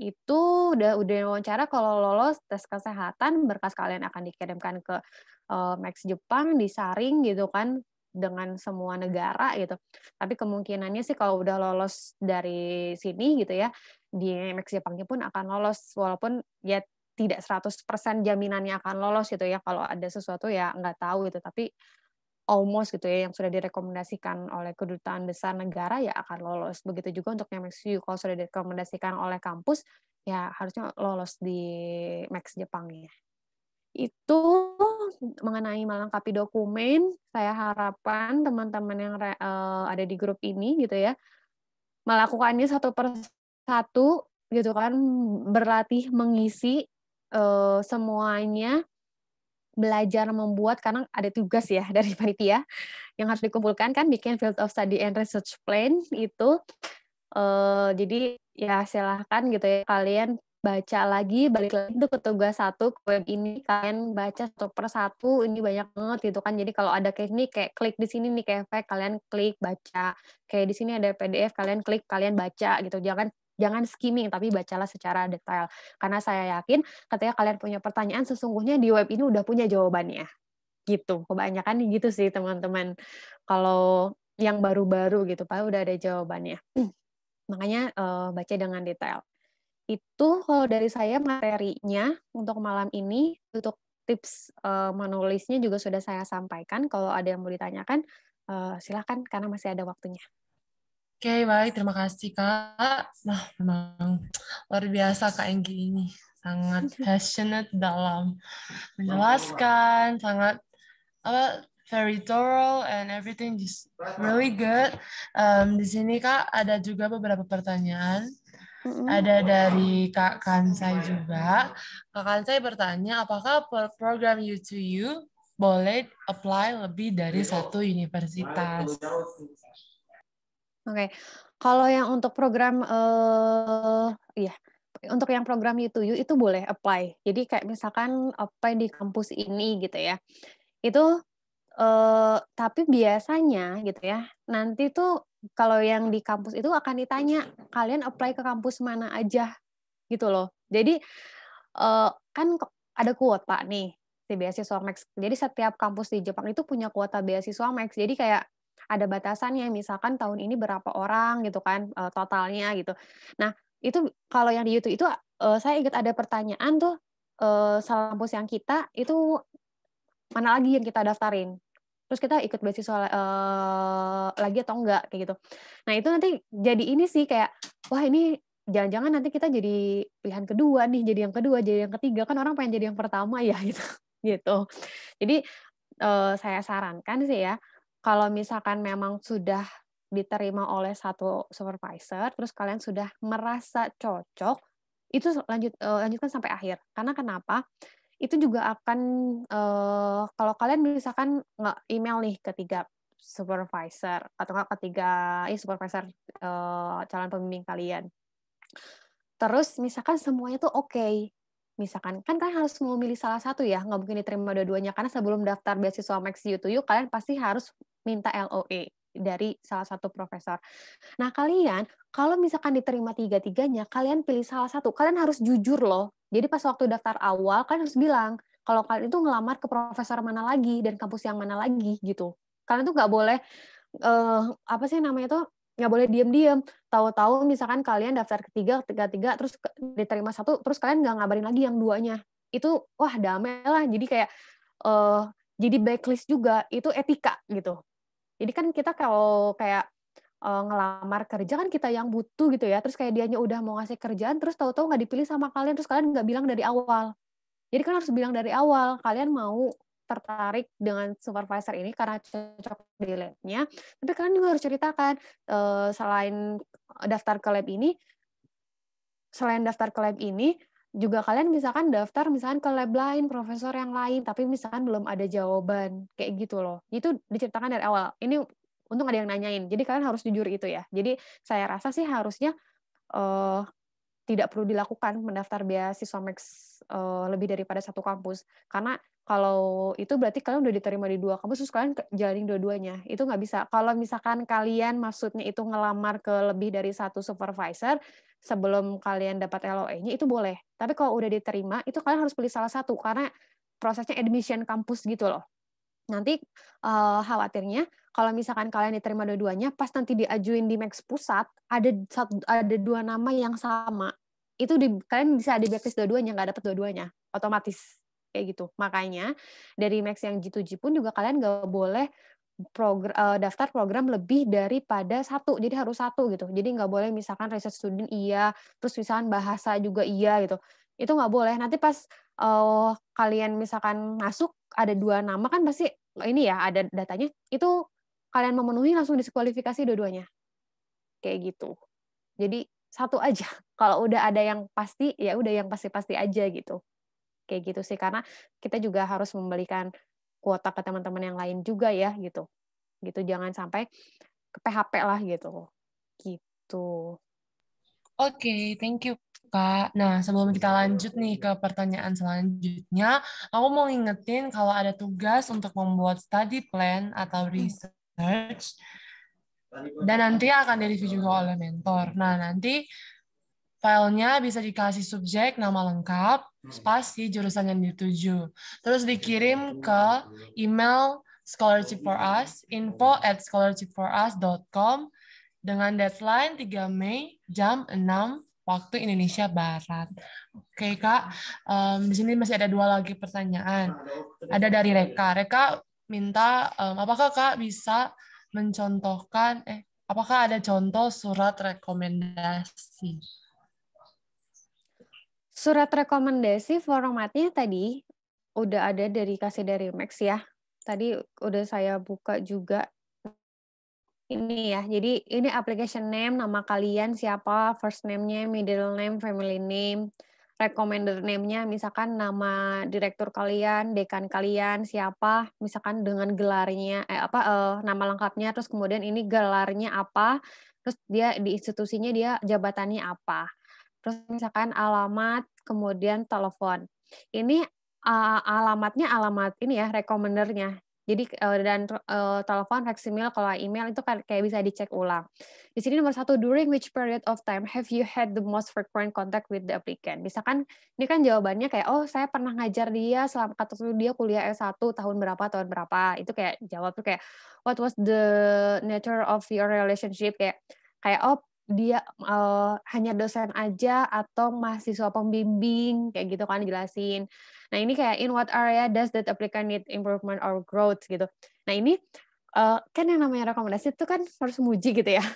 itu udah udah wawancara kalau lolos tes kesehatan berkas kalian akan dikirimkan ke uh, Max Jepang disaring gitu kan dengan semua negara gitu. Tapi kemungkinannya sih kalau udah lolos dari sini gitu ya di Max Jepangnya pun akan lolos walaupun ya tidak 100% jaminannya akan lolos gitu ya kalau ada sesuatu ya nggak tahu gitu tapi almost gitu ya yang sudah direkomendasikan oleh kedutaan besar negara ya akan lolos. Begitu juga untuk yang MaxU kalau sudah direkomendasikan oleh kampus ya harusnya lolos di Max Jepang ya. Itu mengenai melengkapi dokumen, saya harapkan teman-teman yang uh, ada di grup ini gitu ya melakukannya satu per satu gitu kan berlatih mengisi uh, semuanya belajar membuat karena ada tugas ya dari panitia yang harus dikumpulkan kan bikin field of study and research plan itu. Uh, jadi ya silahkan gitu ya kalian baca lagi balik lagi itu ke tugas satu ke web ini kalian baca satu per satu ini banyak banget gitu kan. Jadi kalau ada kayak ini kayak klik di sini nih kayak efek kalian klik baca. Kayak di sini ada PDF kalian klik kalian baca gitu. Jangan jangan skimming tapi bacalah secara detail. Karena saya yakin ketika kalian punya pertanyaan sesungguhnya di web ini udah punya jawabannya. Gitu. Kebanyakan gitu sih teman-teman. Kalau yang baru-baru gitu pak udah ada jawabannya. Makanya uh, baca dengan detail. Itu kalau dari saya materinya untuk malam ini untuk tips uh, menulisnya juga sudah saya sampaikan. Kalau ada yang mau ditanyakan uh, silakan karena masih ada waktunya Oke, baik. Terima kasih, Kak. Nah, memang luar biasa Kak Enggi ini. Sangat passionate dalam menjelaskan, sangat apa very thorough and everything just really good. Um, di sini Kak ada juga beberapa pertanyaan. Ada dari Kak Kansai juga. Kak Kansai bertanya, apakah program U2U boleh apply lebih dari satu universitas? Oke. Kalau yang untuk program uh, iya, untuk yang program U2U itu boleh apply. Jadi kayak misalkan apply di kampus ini gitu ya. Itu uh, tapi biasanya gitu ya, nanti tuh kalau yang di kampus itu akan ditanya, kalian apply ke kampus mana aja gitu loh. Jadi uh, kan ada kuota nih di beasiswa Max. Jadi setiap kampus di Jepang itu punya kuota beasiswa Max. Jadi kayak ada batasannya misalkan tahun ini berapa orang gitu kan uh, totalnya gitu. Nah, itu kalau yang di YouTube itu uh, saya ingat ada pertanyaan tuh uh, kampus yang kita itu mana lagi yang kita daftarin. terus kita ikut beasiswa uh, lagi atau enggak kayak gitu. Nah itu nanti jadi ini sih kayak wah ini jangan-jangan nanti kita jadi pilihan kedua nih, jadi yang kedua, jadi yang ketiga kan orang pengen jadi yang pertama ya gitu. gitu. Jadi uh, saya sarankan sih ya kalau misalkan memang sudah diterima oleh satu supervisor, terus kalian sudah merasa cocok, itu lanjut uh, lanjutkan sampai akhir. Karena kenapa? Itu juga akan uh, kalau kalian misalkan nggak email nih ketiga supervisor atau nggak ketiga ya supervisor uh, calon pembimbing kalian. Terus misalkan semuanya tuh oke, okay. Misalkan kan kalian harus mau milih salah satu ya, nggak mungkin diterima dua-duanya karena sebelum daftar beasiswa Max U to You kalian pasti harus minta LOE dari salah satu profesor. Nah, kalian kalau misalkan diterima tiga-tiganya, kalian pilih salah satu. Kalian harus jujur loh. Jadi pas waktu daftar awal, kalian harus bilang kalau kalian itu ngelamar ke profesor mana lagi dan kampus yang mana lagi gitu. Kalian tuh nggak boleh uh, apa sih namanya itu nggak boleh diem-diem. Tahu-tahu misalkan kalian daftar ketiga, ketiga-tiga, terus diterima satu, terus kalian nggak ngabarin lagi yang duanya. Itu wah damai lah. Jadi kayak uh, jadi blacklist juga. Itu etika gitu jadi kan kita kalau kayak uh, ngelamar kerja kan kita yang butuh gitu ya. Terus kayak dianya udah mau ngasih kerjaan, terus tahu-tahu nggak dipilih sama kalian, terus kalian nggak bilang dari awal. Jadi kan harus bilang dari awal, kalian mau tertarik dengan supervisor ini karena cocok di labnya, tapi kalian juga harus ceritakan uh, selain daftar ke lab ini, selain daftar ke lab ini, juga kalian misalkan daftar misalkan ke lab lain, profesor yang lain, tapi misalkan belum ada jawaban, kayak gitu loh. Itu diceritakan dari awal. Ini untung ada yang nanyain. Jadi kalian harus jujur itu ya. Jadi saya rasa sih harusnya uh, tidak perlu dilakukan mendaftar beasiswa Max uh, lebih daripada satu kampus. Karena kalau itu berarti kalian udah diterima di dua kampus, terus kalian jalanin dua-duanya. Itu nggak bisa. Kalau misalkan kalian maksudnya itu ngelamar ke lebih dari satu supervisor, sebelum kalian dapat LOE-nya itu boleh. Tapi kalau udah diterima, itu kalian harus pilih salah satu karena prosesnya admission kampus gitu loh. Nanti uh, khawatirnya kalau misalkan kalian diterima dua-duanya, pas nanti diajuin di Max pusat ada satu, ada dua nama yang sama, itu di, kalian bisa di backlist dua-duanya, nggak dapat dua-duanya, otomatis. Kayak gitu. Makanya dari Max yang G2G pun juga kalian nggak boleh program, uh, daftar program lebih daripada satu. Jadi harus satu gitu. Jadi nggak boleh misalkan research student iya terus misalkan bahasa juga iya gitu. Itu nggak boleh. Nanti pas uh, kalian misalkan masuk ada dua nama kan pasti ini ya ada datanya. Itu kalian memenuhi langsung diskualifikasi dua-duanya. Kayak gitu. Jadi satu aja. Kalau udah ada yang pasti ya udah yang pasti-pasti aja gitu. Kayak gitu sih karena kita juga harus memberikan kuota ke teman-teman yang lain juga ya gitu. Gitu jangan sampai ke PHP lah gitu. Gitu. Oke okay, thank you Kak. Nah, sebelum kita lanjut nih ke pertanyaan selanjutnya, aku mau ingetin kalau ada tugas untuk membuat study plan atau hmm. research, dan nanti akan direview juga oleh mentor. Nah, nanti filenya bisa dikasih subjek, nama lengkap, spasi, jurusan yang dituju. Terus dikirim ke email scholarship for us, info at scholarshipforus.com dengan deadline 3 Mei jam 6 waktu Indonesia Barat. Oke Kak, um, di sini masih ada dua lagi pertanyaan. Ada dari Reka. Reka minta, um, apakah Kak bisa mencontohkan, eh, apakah ada contoh surat rekomendasi? Surat rekomendasi formatnya tadi udah ada dari kasih dari Max ya. Tadi udah saya buka juga ini ya. Jadi ini application name, nama kalian siapa, first name-nya, middle name, family name, recommender name-nya, misalkan nama direktur kalian, dekan kalian siapa, misalkan dengan gelarnya, eh apa, eh, nama lengkapnya, terus kemudian ini gelarnya apa, terus dia di institusinya dia jabatannya apa terus misalkan alamat, kemudian telepon. Ini uh, alamatnya alamat ini ya, rekommendernya. Jadi uh, dan uh, telepon, fax email, kalau email itu kayak bisa dicek ulang. Di sini nomor satu, during which period of time have you had the most frequent contact with the applicant? Misalkan ini kan jawabannya kayak, oh saya pernah ngajar dia selama kata dia kuliah S1 tahun berapa, tahun berapa. Itu kayak jawab tuh kayak, what was the nature of your relationship? Kayak, kayak oh dia uh, hanya dosen aja atau mahasiswa pembimbing kayak gitu kan jelasin. Nah ini kayak in what area does that applicant need improvement or growth gitu. Nah ini uh, kan yang namanya rekomendasi itu kan harus muji gitu ya.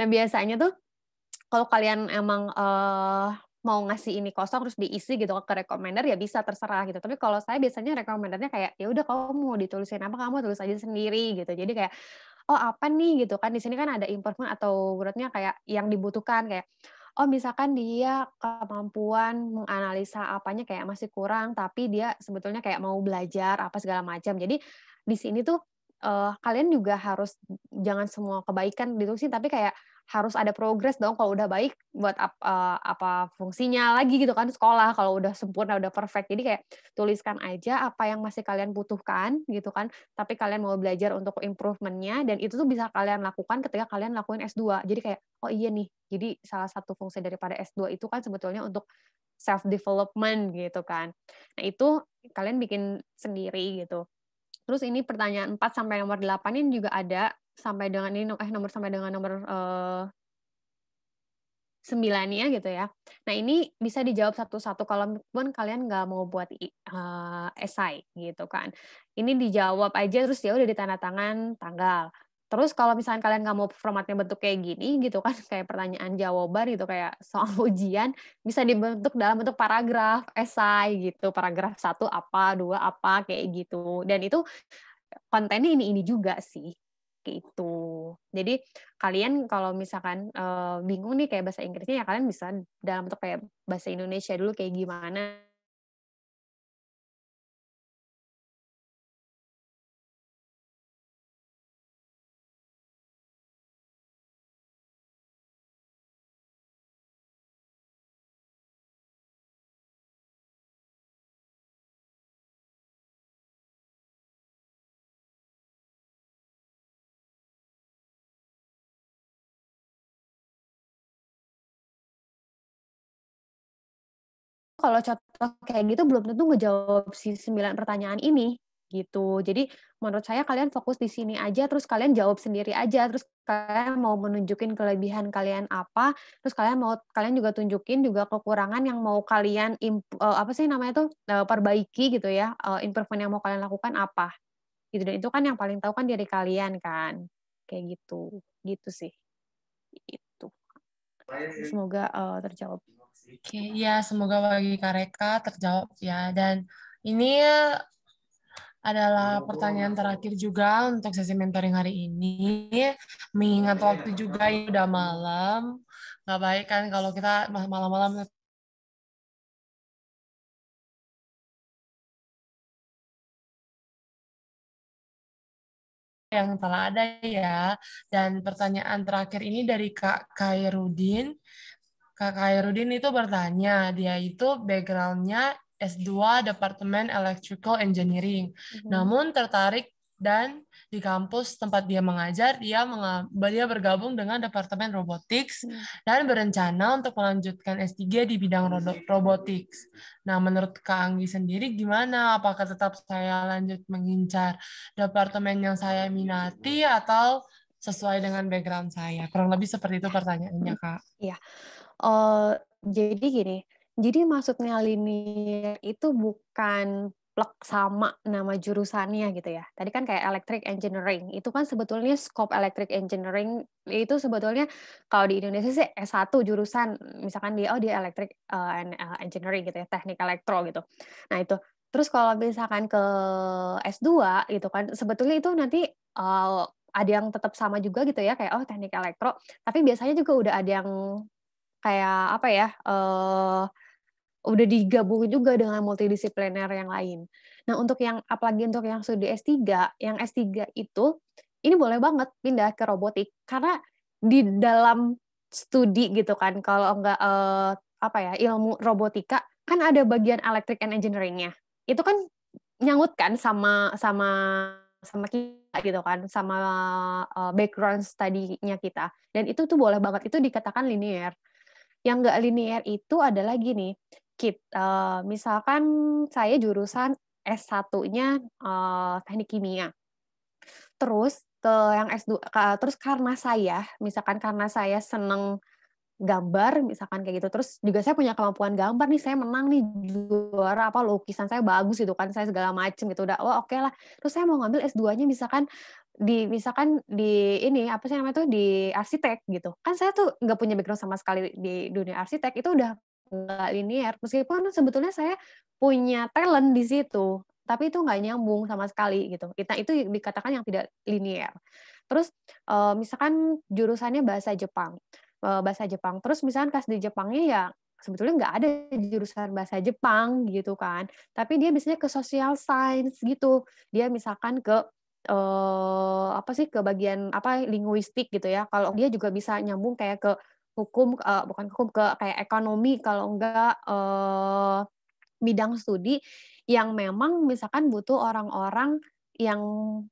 Nah biasanya tuh kalau kalian emang uh, mau ngasih ini kosong terus diisi gitu ke rekomender ya bisa terserah gitu. Tapi kalau saya biasanya rekomendernya kayak ya udah kamu mau ditulisin apa kamu tulis aja sendiri gitu. Jadi kayak oh apa nih gitu kan di sini kan ada improvement atau growth-nya kayak yang dibutuhkan kayak oh misalkan dia kemampuan menganalisa apanya kayak masih kurang tapi dia sebetulnya kayak mau belajar apa segala macam. Jadi di sini tuh uh, kalian juga harus jangan semua kebaikan ditulisin tapi kayak harus ada progres dong kalau udah baik buat apa, uh, apa fungsinya lagi gitu kan sekolah kalau udah sempurna udah perfect. Jadi kayak tuliskan aja apa yang masih kalian butuhkan gitu kan tapi kalian mau belajar untuk improvementnya dan itu tuh bisa kalian lakukan ketika kalian lakuin S2 jadi kayak oh iya nih jadi salah satu fungsi daripada S2 itu kan sebetulnya untuk self development gitu kan. Nah itu kalian bikin sendiri gitu. Terus ini pertanyaan 4 sampai nomor 8 ini juga ada sampai dengan ini eh nomor sampai dengan nomor uh, ya gitu ya. Nah ini bisa dijawab satu-satu kalau pun kalian nggak mau buat uh, esai gitu kan. Ini dijawab aja terus ya udah ditanda tangan tanggal. Terus kalau misalnya kalian nggak mau formatnya bentuk kayak gini gitu kan, kayak pertanyaan jawaban gitu kayak soal ujian bisa dibentuk dalam bentuk paragraf, esai gitu, paragraf satu apa, dua apa kayak gitu. Dan itu kontennya ini ini juga sih gitu. Jadi kalian kalau misalkan uh, bingung nih kayak bahasa Inggrisnya ya kalian bisa dalam bentuk kayak bahasa Indonesia dulu kayak gimana kalau contoh kayak gitu belum tentu ngejawab si sembilan pertanyaan ini gitu. Jadi menurut saya kalian fokus di sini aja, terus kalian jawab sendiri aja, terus kalian mau menunjukin kelebihan kalian apa, terus kalian mau kalian juga tunjukin juga kekurangan yang mau kalian imp, uh, apa sih namanya tuh uh, perbaiki gitu ya, uh, improvement yang mau kalian lakukan apa, gitu. Dan itu kan yang paling tahu kan diri kalian kan, kayak gitu, gitu sih, itu. Semoga uh, terjawab. Oke, ya semoga bagi Kareka terjawab ya. Dan ini adalah pertanyaan terakhir juga untuk sesi mentoring hari ini. Mengingat waktu juga ini udah malam, nggak baik kan kalau kita malam-malam yang telah ada ya. Dan pertanyaan terakhir ini dari Kak Kairudin. Kak Khairudin itu bertanya, dia itu backgroundnya S2 Departemen Electrical Engineering. Mm-hmm. Namun tertarik dan di kampus tempat dia mengajar, dia dia bergabung dengan Departemen Robotics mm. dan berencana untuk melanjutkan S3 di bidang robotics. Nah, menurut Kak Anggi sendiri gimana? Apakah tetap saya lanjut mengincar departemen yang saya minati atau sesuai dengan background saya? Kurang lebih seperti itu pertanyaannya, Kak. Iya. Uh, jadi gini, jadi maksudnya linear itu bukan plek sama nama jurusannya gitu ya. Tadi kan kayak electric engineering, itu kan sebetulnya scope electric engineering itu sebetulnya kalau di Indonesia sih S1 jurusan, misalkan dia oh dia electric uh, engineering gitu ya, teknik elektro gitu. Nah itu. Terus kalau misalkan ke S2 gitu kan, sebetulnya itu nanti uh, ada yang tetap sama juga gitu ya, kayak oh teknik elektro, tapi biasanya juga udah ada yang kayak apa ya uh, udah digabung juga dengan multidisipliner yang lain. Nah untuk yang apalagi untuk yang studi S3, yang S3 itu ini boleh banget pindah ke robotik karena di dalam studi gitu kan kalau enggak uh, apa ya ilmu robotika kan ada bagian electric and engineering-nya. Itu kan nyangkut kan sama sama sama kita gitu kan sama uh, background studinya kita dan itu tuh boleh banget itu dikatakan linear yang nggak linear itu adalah gini, kita, uh, eh, misalkan saya jurusan S1-nya uh, teknik kimia. Terus ke yang S2 terus karena saya misalkan karena saya seneng gambar misalkan kayak gitu. Terus juga saya punya kemampuan gambar nih saya menang nih juara apa lukisan saya bagus gitu kan saya segala macem gitu. Udah oh oke okay lah. Terus saya mau ngambil S2-nya misalkan di misalkan di ini apa sih namanya tuh di arsitek gitu. Kan saya tuh nggak punya background sama sekali di dunia arsitek itu udah nggak linear. Meskipun sebetulnya saya punya talent di situ tapi itu nggak nyambung sama sekali gitu. Kita itu dikatakan yang tidak linear. Terus uh, misalkan jurusannya bahasa Jepang bahasa Jepang. Terus misalkan kas di Jepangnya ya sebetulnya nggak ada jurusan bahasa Jepang gitu kan. Tapi dia biasanya ke social science gitu. Dia misalkan ke uh, apa sih ke bagian apa linguistik gitu ya. Kalau dia juga bisa nyambung kayak ke hukum uh, bukan hukum ke kayak ekonomi kalau enggak uh, bidang studi yang memang misalkan butuh orang-orang yang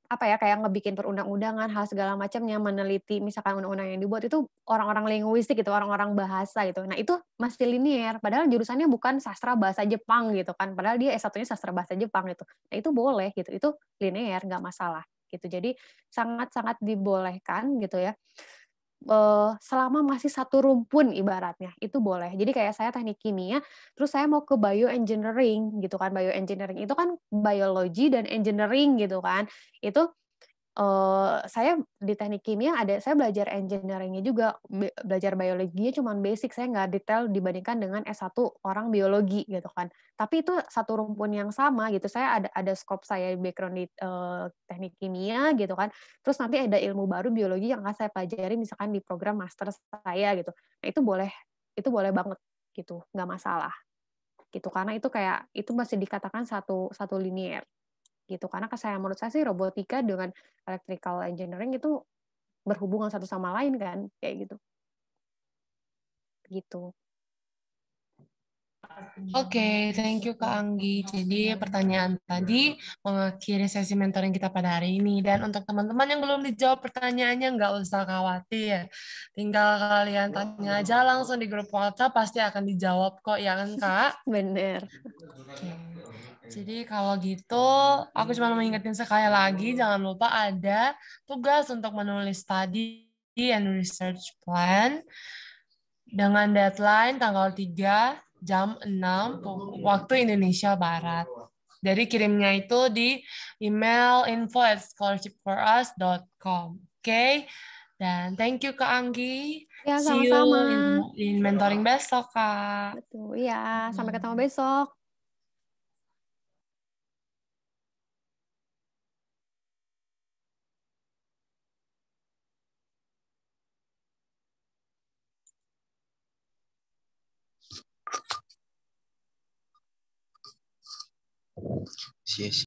apa ya kayak ngebikin perundang-undangan hal segala macamnya meneliti misalkan undang-undang yang dibuat itu orang-orang linguistik gitu orang-orang bahasa gitu. Nah itu masih linear padahal jurusannya bukan sastra bahasa Jepang gitu kan padahal dia S1-nya sastra bahasa Jepang gitu. Nah itu boleh gitu itu linear nggak masalah gitu. Jadi sangat-sangat dibolehkan gitu ya uh, selama masih satu rumpun ibaratnya itu boleh. Jadi kayak saya teknik kimia, terus saya mau ke bioengineering gitu kan. Bioengineering itu kan biologi dan engineering gitu kan. Itu uh, saya di teknik kimia ada saya belajar engineeringnya juga belajar biologinya cuma basic saya nggak detail dibandingkan dengan S1 orang biologi gitu kan. Tapi itu satu rumpun yang sama gitu saya ada ada scope saya background di uh, teknik kimia gitu kan. Terus nanti ada ilmu baru biologi yang akan saya pelajari misalkan di program master saya gitu. Nah itu boleh itu boleh banget gitu nggak masalah gitu. Karena itu kayak itu masih dikatakan satu satu linear gitu karena saya menurut saya sih robotika dengan electrical engineering itu berhubungan satu sama lain kan kayak gitu gitu Oke, okay, thank you Kak Anggi. Jadi pertanyaan tadi mengakhiri sesi mentoring kita pada hari ini. Dan untuk teman-teman yang belum dijawab pertanyaannya, nggak usah khawatir. Tinggal kalian tanya aja langsung di grup WhatsApp, pasti akan dijawab kok, ya kan Kak? Bener. Okay. Jadi kalau gitu, aku cuma mau ingetin sekali lagi, jangan lupa ada tugas untuk menulis study and research plan dengan deadline tanggal 3 jam 6 waktu Indonesia Barat. Jadi kirimnya itu di email info at scholarshipforus.com. Oke, okay? dan thank you Kak Anggi. Ya, sama-sama. See you in, in mentoring besok, Kak. Betul, ya. Sampai ketemu besok. 谢谢。